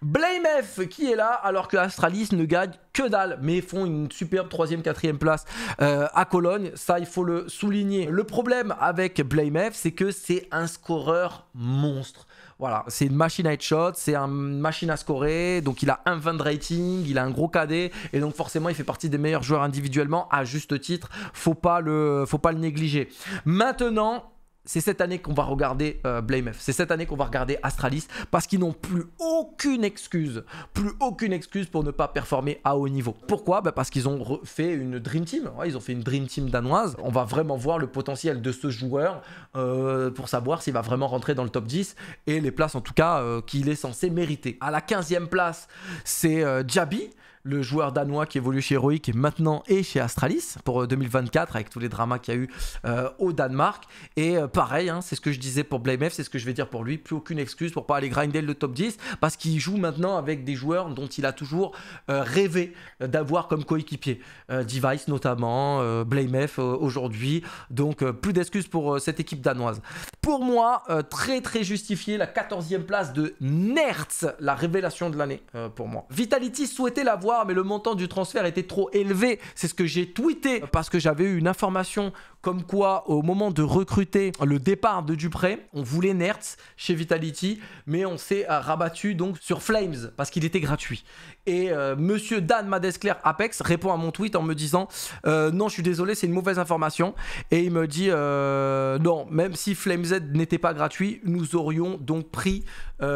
Speaker 1: F qui est là alors que Astralis ne gagne que dalle, mais font une superbe troisième, quatrième place à Cologne. Ça, il faut le souligner. Le problème avec F c'est que c'est un scoreur monstre. Voilà, c'est une machine à headshot, c'est une machine à scorer, donc il a un 20 de rating, il a un gros KD, et donc forcément il fait partie des meilleurs joueurs individuellement, à juste titre, faut pas faut pas le négliger. Maintenant, c'est cette année qu'on va regarder euh, BlameF. C'est cette année qu'on va regarder Astralis parce qu'ils n'ont plus aucune excuse, plus aucune excuse pour ne pas performer à haut niveau. Pourquoi? Bah, Parce qu'ils ont fait une Dream Team. ils ont fait une Dream Team danoise. On va vraiment voir le potentiel de ce joueur euh, pour savoir s'il va vraiment rentrer dans le top 10 et les places en tout cas euh, qu'il est censé mériter. À la 15e place, c'est Jabi le joueur danois qui évolue chez Heroic et maintenant est chez Astralis pour 2024 euh, avec tous les dramas qu'il y a eu euh, au Danemark. Et euh, pareil, hein, c'est ce que je disais pour BlameF, c'est ce que je vais dire pour lui. Plus aucune excuse pour pas aller grinder le top 10 parce qu'il joue maintenant avec des joueurs dont il a toujours rêvé d'avoir comme coéquipier. Device notamment, BlameF aujourd'hui. Donc plus d'excuses pour cette équipe danoise. Pour moi, très très justifié la 14e place de Nertz, la révélation de l'année pour moi. Vitality souhaitait l'avoir mais le montant du transfert était trop élevé. C'est ce que j'ai tweeté parce que j'avais eu une information comme quoi au moment de recruter le départ de Dupré, on voulait Nertz chez Vitality, mais on s'est rabattu donc sur Flames parce qu'il était gratuit. Et euh, monsieur Dan Madescler Apex répond à mon tweet en me disant euh, Non, je suis désolé, c'est une mauvaise information. Et il me dit euh, Non, même si Flame Z n'était pas gratuit, nous aurions donc pris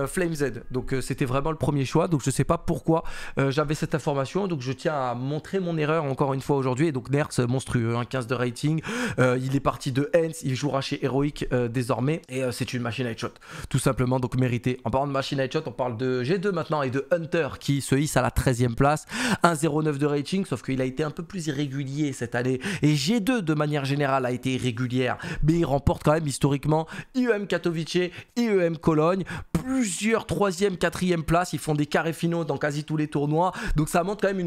Speaker 1: Flame Z. Donc c'était vraiment le premier choix. Donc je sais pas pourquoi j'avais cette information. Donc je tiens à montrer mon erreur encore une fois aujourd'hui. Et donc Nertz, monstrueux, 15 hein, de rating. Il est parti de Hens, il jouera chez Heroic désormais. Et c'est une machine à headshot. Tout simplement, donc mérité. En parlant de machine à headshot, on parle de G2 maintenant et de Hunter qui se hisse à la 13e place. 1,09 de rating, sauf qu'il a été un peu plus irrégulier cette année. Et G2, de manière générale, a été irrégulière. Mais il remporte quand même historiquement IEM Katowice, IEM Cologne, plusieurs 3e, 4e places. Ils font des carrés finaux dans quasi tous les tournois. Donc ça montre quand même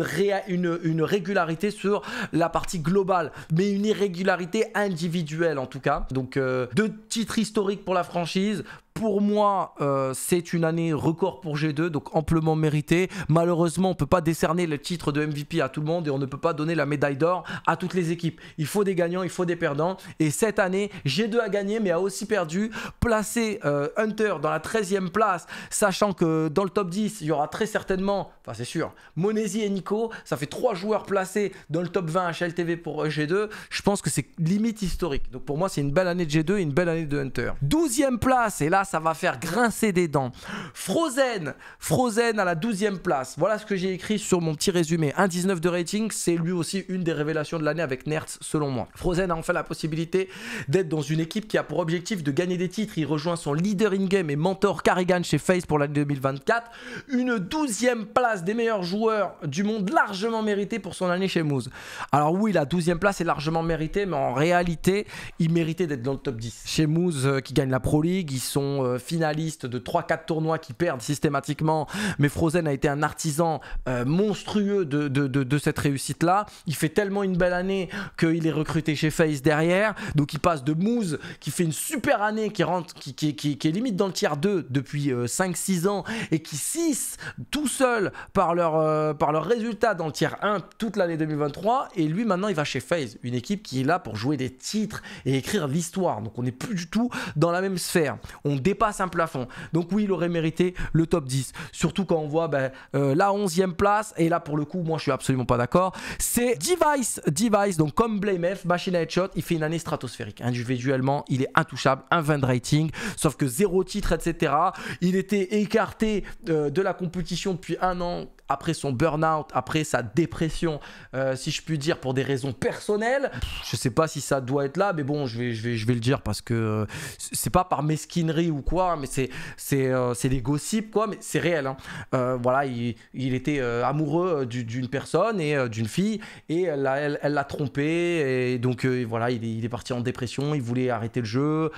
Speaker 1: une régularité sur la partie globale, mais une irrégularité individuelle en tout cas. Donc euh, deux titres historiques pour la franchise, pour moi, euh, c'est une année record pour G2, donc amplement mérité. Malheureusement, on ne peut pas décerner le titre de MVP à tout le monde et on ne peut pas donner la médaille d'or à toutes les équipes. Il faut des gagnants, il faut des perdants. Et cette année, G2 a gagné, mais a aussi perdu. Placer euh, Hunter dans la 13e place, sachant que dans le top 10, il y aura très certainement, enfin c'est sûr, Monesi et Nico. Ça fait trois joueurs placés dans le top 20 HLTV pour G2. Je pense que c'est limite historique. Donc pour moi, c'est une belle année de G2 et une belle année de Hunter. 12e place, et là, ça va faire grincer des dents. Frozen, Frozen à la 12e place. Voilà ce que j'ai écrit sur mon petit résumé. 1,19 de rating, c'est lui aussi une des révélations de l'année avec Nertz selon moi. Frozen a enfin la possibilité d'être dans une équipe qui a pour objectif de gagner des titres. Il rejoint son leader in-game et mentor Carrigan chez FaZe pour l'année 2024. Une 12e place des meilleurs joueurs du monde largement méritée pour son année chez Moose. Alors oui, la 12e place est largement méritée, mais en réalité, il méritait d'être dans le top 10. Chez Moose, euh, qui gagne la Pro League, ils sont euh, finalistes de 3-4 tournois qui perdent systématiquement, mais Frozen a été un artisan euh, monstrueux de, de, de, cette réussite-là. Il fait tellement une belle année qu'il est recruté chez FaZe derrière, donc il passe de Moose, qui fait une super année, qui rentre, qui, qui, qui, qui est limite dans le tiers 2 depuis 5-6 ans, et qui 6 tout seul par leur, par leur résultat dans le tiers 1 toute l'année 2023, et lui maintenant il va chez FaZe, une équipe qui est là pour jouer des titres et écrire l'histoire. Donc on n'est plus du tout dans la même sphère. On dépasse un plafond. Donc oui, il aurait mérité le top 10. Surtout quand on voit ben, euh, la 11e place. Et là, pour le coup, moi, je suis absolument pas d'accord. C'est Device. Device, donc comme Blame F, Machine Headshot, il fait une année stratosphérique. Individuellement, il est intouchable, un 20 de rating. Sauf que zéro titre, etc. Il était écarté euh, de la compétition depuis un an après son burn-out, après sa dépression, euh, si je puis dire, pour des raisons personnelles. Je sais pas si ça doit être là, mais bon, je vais, je vais, je vais le dire parce que c'est pas par mesquinerie ou quoi, mais c'est, c'est, euh, c'est des gossips, quoi, mais c'est réel. Hein. voilà, il, était amoureux d'une personne et d'une fille, et elle, l'a trompé, et donc voilà, il est, il est, parti en dépression, il voulait arrêter le jeu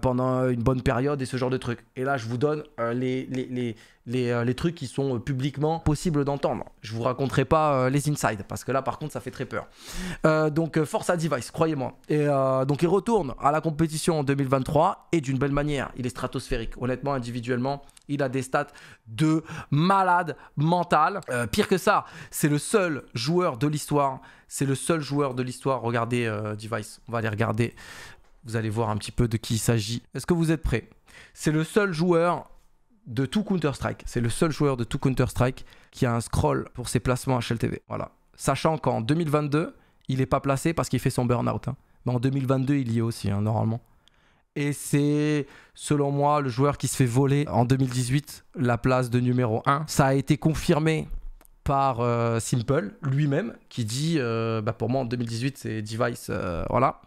Speaker 1: pendant une bonne période et ce genre de trucs. Et là, je vous donne les, les euh, les, trucs qui sont euh, publiquement possibles d'entendre. Je vous raconterai pas euh, les insides parce que là par contre ça fait très peur. donc force à Device, croyez-moi. Et donc il retourne à la compétition en 2023 et d'une belle manière. Il est stratosphérique. Honnêtement, individuellement, il a des stats de malade mental. pire que ça, c'est le seul joueur de l'histoire. C'est le seul joueur de l'histoire. Regardez Device. On va aller regarder. Vous allez voir un petit peu de qui il s'agit. Est-ce que vous êtes prêts? C'est le seul joueur de tout Counter-Strike. C'est le seul joueur de tout Counter-Strike qui a un scroll pour ses placements HLTV. Voilà. Sachant qu'en 2022, il n'est pas placé parce qu'il fait son burn-out. Hein. Mais en 2022, il y est aussi, hein, normalement. Et c'est, selon moi, le joueur qui se fait voler en 2018 la place de numéro 1. Ça a été confirmé par euh, Simple lui-même qui dit euh, bah pour moi en 2018 c'est Device euh, voilà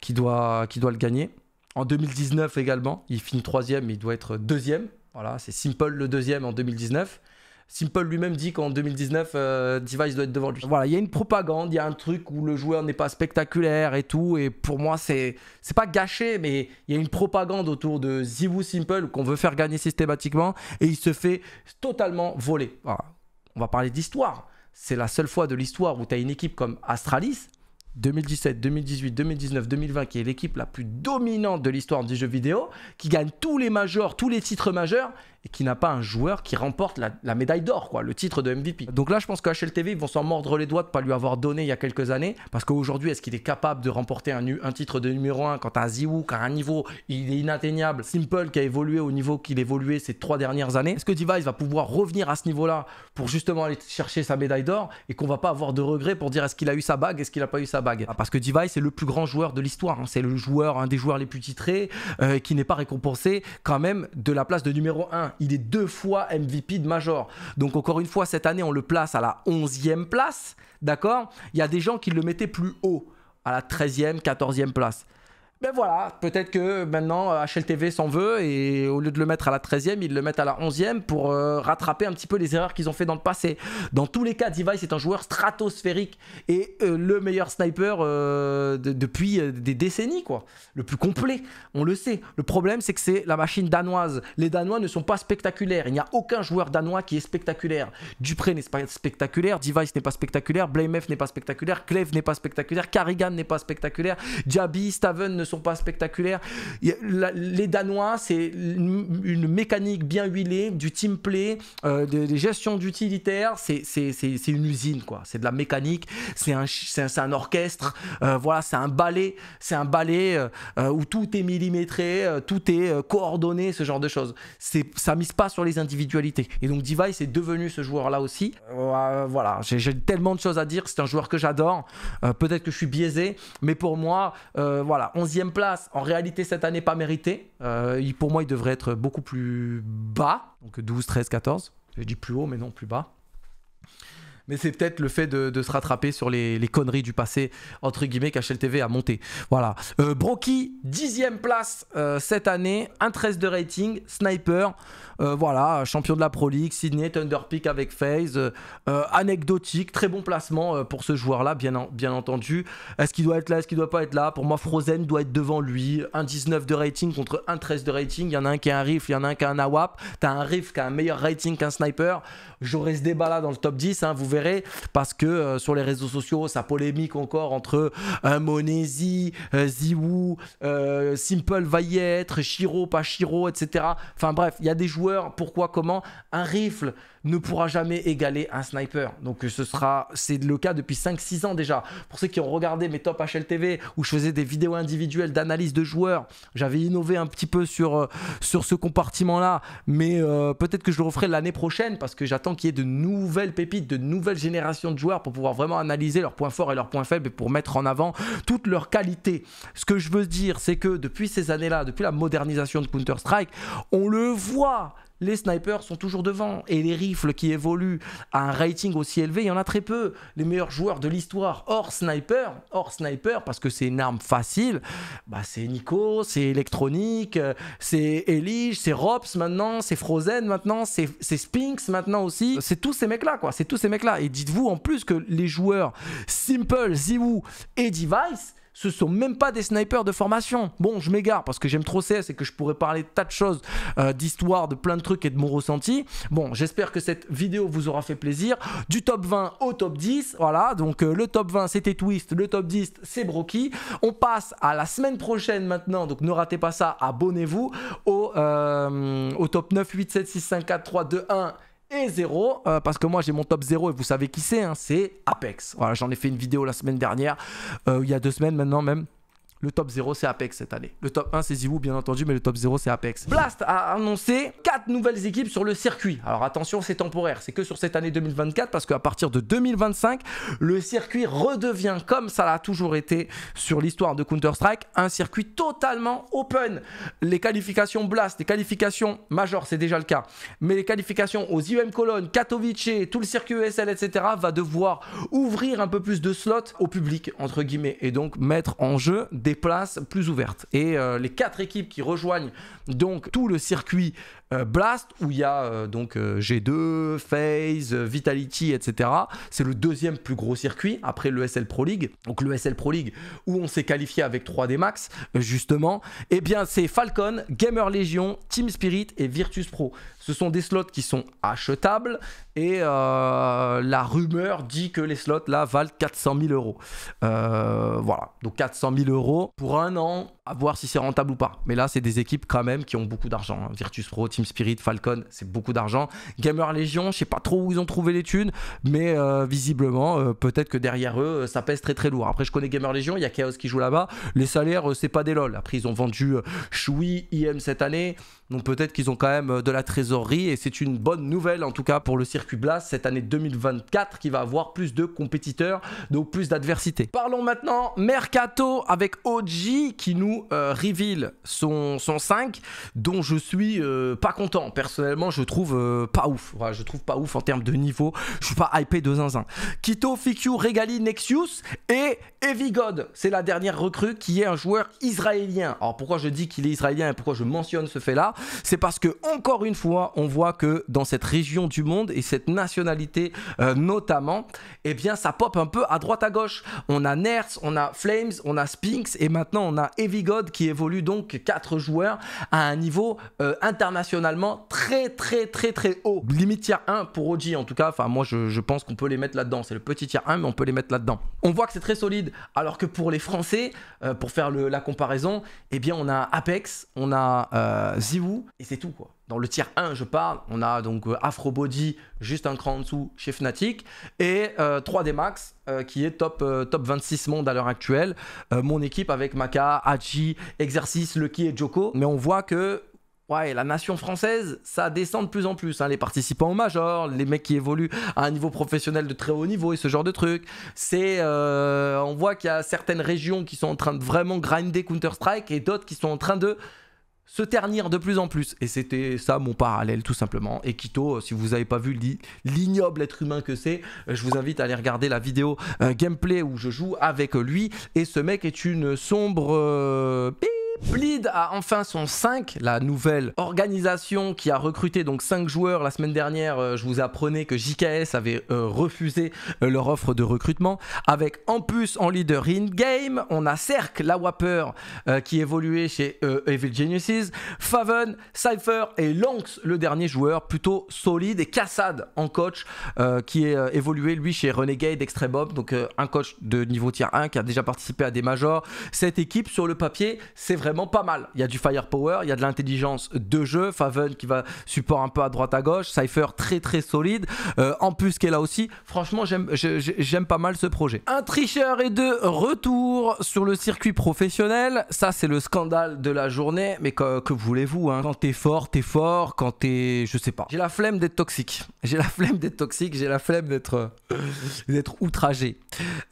Speaker 1: qui doit, qui doit le gagner en 2019 également il finit troisième il doit être deuxième voilà, c'est Simple le deuxième en 2019. Simple lui-même dit qu'en 2019, euh, Device doit être devant lui. Voilà, il y a une propagande, il y a un truc où le joueur n'est pas spectaculaire et tout. Et pour moi, c'est c'est pas gâché, mais il y a une propagande autour de Zivu Simple qu'on veut faire gagner systématiquement et il se fait totalement voler. Voilà. On va parler d'histoire. C'est la seule fois de l'histoire où tu as une équipe comme Astralis 2017, 2018, 2019, 2020, qui est l'équipe la plus dominante de l'histoire du jeu vidéo, qui gagne tous les majors, tous les titres majeurs, et qui n'a pas un joueur qui remporte la, médaille d'or, quoi, le titre de MVP. Donc là, je pense qu'à HLTV, ils vont s'en mordre les doigts de pas lui avoir donné il y a quelques années, parce qu'aujourd'hui, est-ce qu'il est capable de remporter un, titre de numéro 1 quand à Ziwoo, qui a un niveau, il est inatteignable, Simple qui a évolué au niveau qu'il évoluait ces trois dernières années, est-ce que Device va pouvoir revenir à ce niveau-là pour justement aller chercher sa médaille d'or et qu'on va pas avoir de regrets pour dire est-ce qu'il a eu sa bague, est-ce qu'il a pas eu sa bague? Parce que Device est le plus grand joueur de l'histoire, hein. c'est le joueur, un des joueurs les plus titrés, euh, qui n'est pas récompensé quand même de la place de numéro 1. Il est deux fois MVP de Major. Donc encore une fois, cette année, on le place à la 11e place. D'accord? Il y a des gens qui le mettaient plus haut, à la 13e, 14e place ben voilà, peut-être que maintenant HLTV s'en veut et au lieu de le mettre à la 13e, ils le mettent à la 11e pour euh, rattraper un petit peu les erreurs qu'ils ont fait dans le passé. Dans tous les cas, Device est un joueur stratosphérique et euh, le meilleur sniper euh, depuis des décennies, quoi. Le plus complet, on le sait. Le problème, c'est que c'est la machine danoise. Les Danois ne sont pas spectaculaires. Il n'y a aucun joueur danois qui est spectaculaire. Dupré n'est pas spectaculaire, Device n'est pas spectaculaire, BlameF n'est pas spectaculaire, Cleve n'est pas spectaculaire, Carrigan n'est pas spectaculaire, Jabi, Staven ne sont pas spectaculaires. Les Danois, c'est une mécanique bien huilée, du team play, euh, des, gestions d'utilitaires. C'est une usine, quoi. C'est de la mécanique, c'est un, un, orchestre. Euh, voilà, c'est un ballet, c'est un ballet euh, où tout est millimétré, tout est coordonné, ce genre de choses. Ça mise pas sur les individualités. Et donc Device est devenu ce joueur-là aussi. voilà, j'ai tellement de choses à dire. C'est un joueur que j'adore. Peut-être que je suis biaisé, mais pour moi, voilà, 11e place, en réalité cette année pas méritée. pour moi, il devrait être beaucoup plus bas, donc 12, 13, 14. J'ai dit plus haut, mais non, plus bas mais c'est peut-être le fait de, se rattraper sur les, conneries du passé, entre guillemets, qu'HLTV a monté. Voilà. Euh, Brocky, dixième place euh, cette année, un 13 de rating, sniper. Euh, voilà, champion de la Pro League, Sydney, Thunderpeak avec FaZe. Euh, anecdotique, très bon placement pour ce joueur-là, bien, entendu. Est-ce qu'il doit être là, est-ce qu'il doit pas être là? Pour moi, Frozen doit être devant lui. Un 19 de rating contre un 13 de rating. Il y en a un qui a un riff, il y en a un qui a un AWAP. T'as un riff qui a un meilleur rating qu'un sniper. J'aurai ce débat là dans le top 10, hein, vous verrez, parce que euh, sur les réseaux sociaux, ça polémique encore entre euh, Monesi, euh, Ziwoo, Simple va y être, Shiro, pas Shiro, etc. Enfin bref, il y a des joueurs, pourquoi, comment. Un rifle ne pourra jamais égaler un sniper. Donc ce sera, c'est le cas depuis 5-6 ans déjà. Pour ceux qui ont regardé mes top HLTV où je faisais des vidéos individuelles d'analyse de joueurs, j'avais innové un petit peu sur, sur ce compartiment-là, mais peut-être que je le referai l'année prochaine parce que j'attends qu'il y ait de nouvelles pépites, de nouvelles générations de joueurs pour pouvoir vraiment analyser leurs points forts et leurs points faibles et pour mettre en avant toutes leurs qualités. Ce que je veux dire, c'est que depuis ces années-là, depuis la modernisation de Counter-Strike, on le voit les snipers sont toujours devant. Et les rifles qui évoluent à un rating aussi élevé, il y en a très peu. Les meilleurs joueurs de l'histoire hors sniper, hors sniper, parce que c'est une arme facile, bah c'est Nico, c'est Electronic, c'est Elige, c'est Rops maintenant, c'est Frozen maintenant, c'est Spinks maintenant aussi. C'est tous ces mecs-là, quoi. C'est tous ces mecs-là. Et dites-vous en plus que les joueurs Simple, Ziwoo et Device, ce sont même pas des snipers de formation. Bon, je m'égare parce que j'aime trop CS et que je pourrais parler de tas de choses, euh, d'histoire, de plein de trucs et de mon ressenti. Bon, j'espère que cette vidéo vous aura fait plaisir. Du top 20 au top 10, voilà. Donc euh, le top 20 c'était Twist, le top 10 c'est Broky. On passe à la semaine prochaine maintenant, donc ne ratez pas ça, abonnez-vous au, euh, au top 9, 8, 7, 6, 5, 4, 3, 2, 1 et 0 euh, parce que moi j'ai mon top 0 et vous savez qui c'est, hein, c'est Apex. Voilà, j'en ai fait une vidéo la semaine dernière, euh, il y a deux semaines maintenant même. Le top 0, c'est Apex cette année. Le top 1, c'est Zivou, bien entendu, mais le top 0, c'est Apex. Blast a annoncé 4 nouvelles équipes sur le circuit. Alors attention, c'est temporaire. C'est que sur cette année 2024, parce qu'à partir de 2025, le circuit redevient, comme ça l'a toujours été sur l'histoire de Counter-Strike, un circuit totalement open. Les qualifications Blast, les qualifications Major, c'est déjà le cas. Mais les qualifications aux IEM Cologne, Katowice, tout le circuit ESL, etc., va devoir ouvrir un peu plus de slots au public, entre guillemets, et donc mettre en jeu des places plus ouvertes. Et euh, les quatre équipes qui rejoignent donc tout le circuit euh, Blast, où il y a euh, donc G2, FaZe, Vitality, etc. C'est le deuxième plus gros circuit après le SL Pro League. Donc le SL Pro League où on s'est qualifié avec 3D Max, justement. Eh bien c'est Falcon, Gamer Legion, Team Spirit et Virtus Pro. Ce sont des slots qui sont achetables et la rumeur dit que les slots là valent 400 000 euros. voilà, donc 400 000 euros pour un an, à voir si c'est rentable ou pas. Mais là, c'est des équipes quand même qui ont beaucoup d'argent. Hein. Virtus Pro, Team Spirit, Falcon, c'est beaucoup d'argent. Gamer Legion, je sais pas trop où ils ont trouvé les thunes, mais euh, visiblement, euh, peut-être que derrière eux, ça pèse très très lourd. Après, je connais Gamer Legion, il y a Chaos qui joue là-bas. Les salaires, euh, c'est pas des lol. Après, ils ont vendu Shui, IM cette année. Donc peut-être qu'ils ont quand même de la trésorerie et c'est une bonne nouvelle en tout cas pour le circuit Blast cette année 2024 qui va avoir plus de compétiteurs, donc plus d'adversité. Parlons maintenant Mercato avec OG qui nous euh, reveal son, son 5 dont je suis euh, pas content. Personnellement, je trouve euh, pas ouf. je trouve pas ouf en termes de niveau. Je suis pas hypé de zinzin. Kito, Fikyu, Regali, Nexius et Evigod. C'est la dernière recrue qui est un joueur israélien. Alors pourquoi je dis qu'il est israélien et pourquoi je mentionne ce fait là C'est parce que encore une fois, on voit que dans cette région du monde et cette nationalité notamment, eh bien ça pop un peu à droite à gauche. On a Nerds, on a Flames, on a Spinks et maintenant on a Qui évolue donc 4 joueurs à un niveau euh, internationalement très très très très haut. Limite tier 1 pour OG en tout cas, enfin moi je, pense qu'on peut les mettre là-dedans. C'est le petit tier 1 mais on peut les mettre là-dedans. On voit que c'est très solide alors que pour les Français, euh, pour faire la comparaison, eh bien on a Apex, on a euh, et c'est tout quoi. Dans le tier 1, je parle, on a donc euh, Afrobody, juste un cran en dessous chez Fnatic, et 3D euh, Max, euh, qui est top, top 26 monde à l'heure actuelle. mon équipe avec Maka, Hachi, Exercice, Lucky et Joko. Mais on voit que ouais, la nation française, ça descend de plus en plus. hein. Les participants au major, les mecs qui évoluent à un niveau professionnel de très haut niveau et ce genre de trucs. C'est, euh, on voit qu'il y a certaines régions qui sont en train de vraiment grinder Counter-Strike et d'autres qui sont en train de se ternir de plus en plus. Et c'était ça mon parallèle tout simplement. Et Kito, euh, si vous n'avez pas vu l'i- l'ignoble être humain que c'est, euh, je vous invite à aller regarder la vidéo euh, gameplay où je joue avec lui. Et ce mec est une sombre... Bleed a enfin son 5, la nouvelle organisation qui a recruté donc 5 joueurs la semaine dernière. euh, je vous apprenais que JKS avait euh, refusé euh, leur offre de recrutement. Avec en plus en leader in-game, on a Cerc, la Wapper, qui évoluait chez Evil Geniuses, Faven, Cypher et Lanx, le dernier joueur plutôt solide, et Kassad en coach, qui est évolué lui chez Renegade Extrebob, donc euh, un coach de niveau tier 1 qui a déjà participé à des majors. Cette équipe, sur le papier, c'est vraiment pas mal. Il y a du firepower, il y a de l'intelligence de jeu, Faven qui va support un peu à droite à gauche, Cypher très très solide, euh, en plus qu'elle a aussi. Franchement, j'aime pas mal ce projet. Un tricheur est de retour sur le circuit professionnel. Ça, c'est le scandale de la journée. Mais que, que voulez-vous hein? Quand t'es fort, t'es fort. Quand t'es, je sais pas. J'ai la flemme d'être toxique. J'ai la flemme d'être toxique. J'ai la flemme d'être euh, d'être outragé.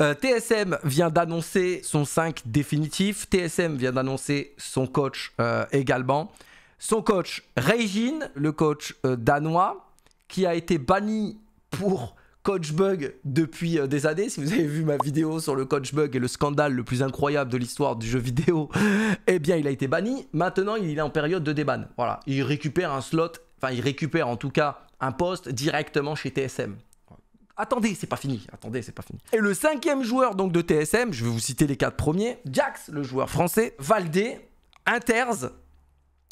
Speaker 1: Euh, TSM vient d'annoncer son 5 définitif. TSM vient d'annoncer son coach euh, également. Son coach Reijin, le coach euh, danois, qui a été banni pour coach bug depuis euh, des années. Si vous avez vu ma vidéo sur le coach bug et le scandale le plus incroyable de l'histoire du jeu vidéo, eh bien il a été banni. Maintenant il est en période de déban. Voilà, il récupère un slot, enfin il récupère en tout cas un poste directement chez TSM. Attendez, c'est pas fini. Attendez, c'est pas fini. Et le cinquième joueur donc de TSM, je vais vous citer les quatre premiers. Jax, le joueur français. Valdé, Interz,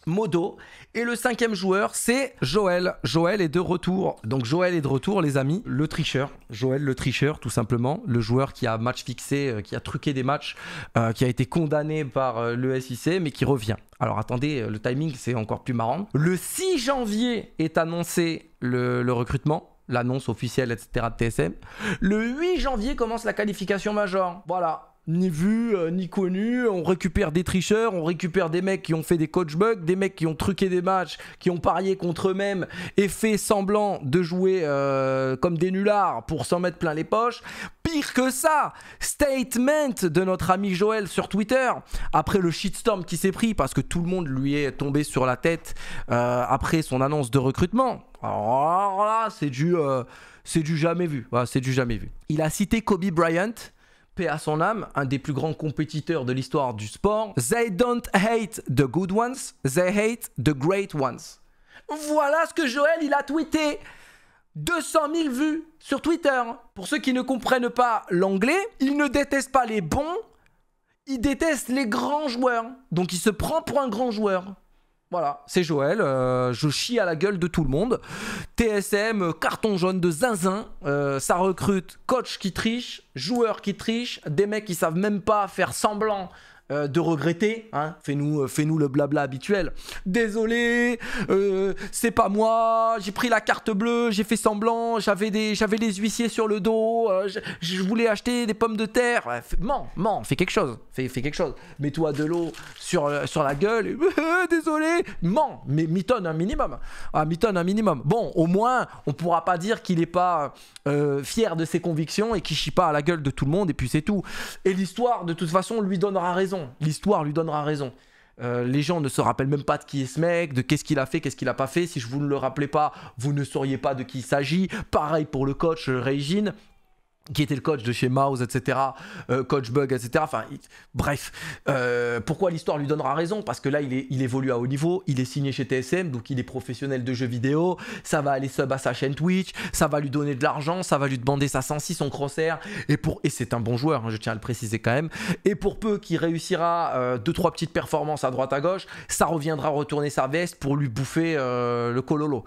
Speaker 1: Modo. Et le cinquième joueur, c'est Joël. Joël est de retour. Donc Joël est de retour, les amis. Le tricheur. Joël le tricheur, tout simplement. Le joueur qui a match fixé, euh, qui a truqué des matchs, euh, qui a été condamné par euh, le SIC, mais qui revient. Alors attendez, le timing, c'est encore plus marrant. Le 6 janvier est annoncé le recrutement. L'annonce officielle, etc. de TSM. Le 8 janvier commence la qualification major. Voilà. Ni vu, euh, ni connu. On récupère des tricheurs, on récupère des mecs qui ont fait des coach bugs, des mecs qui ont truqué des matchs, qui ont parié contre eux-mêmes et fait semblant de jouer euh, comme des nullards pour s'en mettre plein les poches. Pire que ça, statement de notre ami Joël sur Twitter, après le shitstorm qui s'est pris parce que tout le monde lui est tombé sur la tête euh, après son annonce de recrutement. Alors là, c'est du, euh, c'est du jamais vu. C'est du jamais vu. Il a cité Kobe Bryant paix à son âme, un des plus grands compétiteurs de l'histoire du sport. They don't hate the good ones, they hate the great ones. Voilà ce que Joël il a tweeté. 200 000 vues sur Twitter. Pour ceux qui ne comprennent pas l'anglais, il ne déteste pas les bons, il déteste les grands joueurs. Donc il se prend pour un grand joueur. Voilà, c'est Joël, euh, je chie à la gueule de tout le monde. TSM, euh, carton jaune de zinzin, euh, ça recrute coach qui triche, joueur qui triche, des mecs qui savent même pas faire semblant euh, de regretter, hein. fais-nous euh, fais-nous le blabla habituel. Désolé, euh, c'est pas moi, j'ai pris la carte bleue, j'ai fait semblant, j'avais des huissiers sur le dos, je, voulais acheter des pommes de terre. Ouais, fais- mens, fais quelque chose, fais, fais quelque chose. Mets-toi de l'eau sur, la gueule désolé, mens, mais mitonne un minimum. Ah, un minimum. Bon, au moins, on pourra pas dire qu'il est pas fier de ses convictions et qu'il chie pas à la gueule de tout le monde et puis c'est tout. Et l'histoire, de toute façon, lui donnera raison. L'histoire lui donnera raison. Euh, les gens ne se rappellent même pas de qui est ce mec, de qu'est-ce qu'il a fait, qu'est-ce qu'il a pas fait. Si je vous ne le rappelez pas, vous ne sauriez pas de qui il s'agit. Pareil pour le coach euh, Reijin qui était le coach de chez Mouse, etc., euh, coach Bug, etc. Bref, Euh, pourquoi l'histoire lui donnera raison? Parce que là, il, évolue à haut niveau, il est signé chez TSM, donc il est professionnel de jeux vidéo, ça va aller sub à sa chaîne Twitch, ça va lui donner de l'argent, ça va lui demander sa sensi, son crosshair, et, pour, et c'est un bon joueur, hein, je tiens à le préciser quand même, et pour peu qu'il réussira euh, deux, trois petites performances à droite à gauche, ça reviendra retourner sa veste pour lui bouffer le cololo,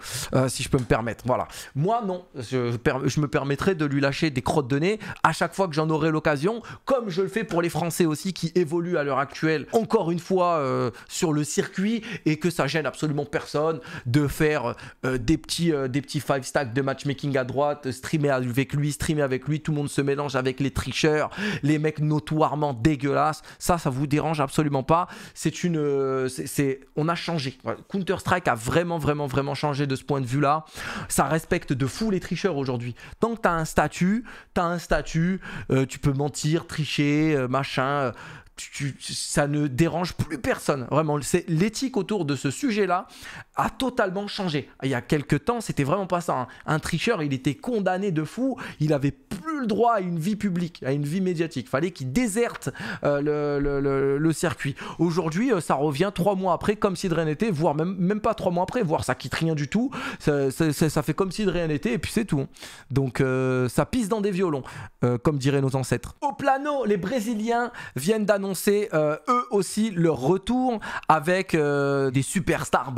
Speaker 1: si je peux me permettre. Voilà. Moi, non, je, me permettrai de lui lâcher des crottes donné, à chaque fois que j'en aurai l'occasion, comme je le fais pour les Français aussi qui évoluent à l'heure actuelle, encore une fois euh, sur le circuit et que ça gêne absolument personne de faire euh, des petits euh, des petits five stacks de matchmaking à droite, streamer avec lui, streamer avec lui, tout le monde se mélange avec les tricheurs, les mecs notoirement dégueulasses. Ça, ça vous dérange absolument pas. C'est une, c'est, on a changé. Counter Strike a vraiment, vraiment, vraiment changé de ce point de vue-là. Ça respecte de fou les tricheurs aujourd'hui. Tant que as un statut, tu un statut, euh, tu peux mentir, tricher, euh, machin. Euh, ça ne dérange plus personne. Vraiment, c'est l'éthique autour de ce sujet-là a totalement changé. Il y a quelques temps, c'était vraiment pas ça. Hein. Un tricheur, il était condamné de fou. Il avait plus le droit à une vie publique, à une vie médiatique. Fallait qu'il déserte euh, le, circuit. Aujourd'hui, euh, ça revient trois mois après, comme si de rien n'était, voire même, même pas trois mois après, voire ça quitte rien du tout. Ça, fait comme si de rien n'était, et puis c'est tout. Donc euh, ça pisse dans des violons, comme diraient nos ancêtres. Au plano, les Brésiliens viennent d'annoncer eux aussi leur retour avec des superstars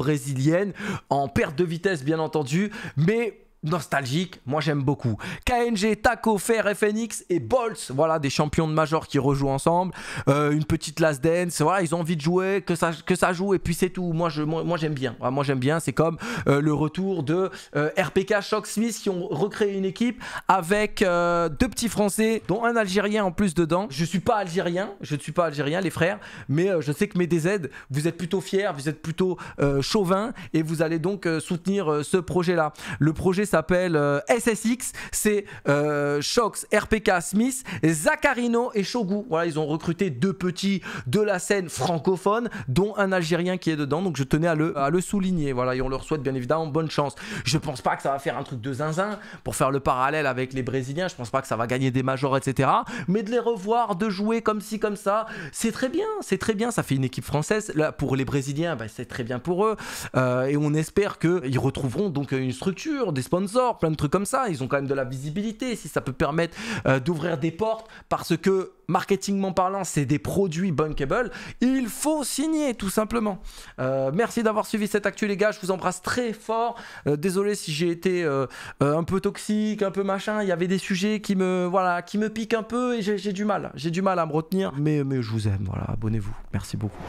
Speaker 1: en perte de vitesse, bien entendu, mais nostalgique, moi j'aime beaucoup. KNG, Taco, Fer, FNX et Bolts, voilà des champions de Major qui rejouent ensemble. Euh, une petite last dance, voilà, ils ont envie de jouer, que ça, que ça joue et puis c'est tout. Moi je, moi, j'aime bien, moi j'aime bien. C'est comme euh, le retour de euh, RPK Shock Smith qui ont recréé une équipe avec deux petits Français, dont un Algérien en plus dedans. Je suis pas algérien, je ne suis pas algérien les frères, mais je sais que mes DZ, vous êtes plutôt fiers, vous êtes plutôt chauvin et vous allez donc soutenir ce projet là. Le projet s'appelle euh, SSX, c'est euh, Shox, RPK, Smith, Zaccarino et Shogu. Voilà, ils ont recruté deux petits de la scène francophone, dont un Algérien qui est dedans. Donc je tenais à le, à le souligner. Voilà, et on leur souhaite bien évidemment bonne chance. Je pense pas que ça va faire un truc de zinzin pour faire le parallèle avec les Brésiliens. Je pense pas que ça va gagner des majors, etc. Mais de les revoir, de jouer comme ci, comme ça, c'est très bien. C'est très bien. Ça fait une équipe française. Là, pour les Brésiliens, bah, c'est très bien pour eux. Euh, et on espère qu'ils retrouveront donc une structure, des sponsors plein de trucs comme ça. Ils ont quand même de la visibilité. Si ça peut permettre euh, d'ouvrir des portes parce que marketingment parlant, c'est des produits bunkable, il faut signer tout simplement. Euh, merci d'avoir suivi cette actu les gars, je vous embrasse très fort. Euh, désolé si j'ai été un peu toxique, un peu machin, il y avait des sujets qui me voilà, qui me piquent un peu et j'ai du mal, j'ai du mal à me retenir mais mais je vous aime, voilà, abonnez-vous. Merci beaucoup.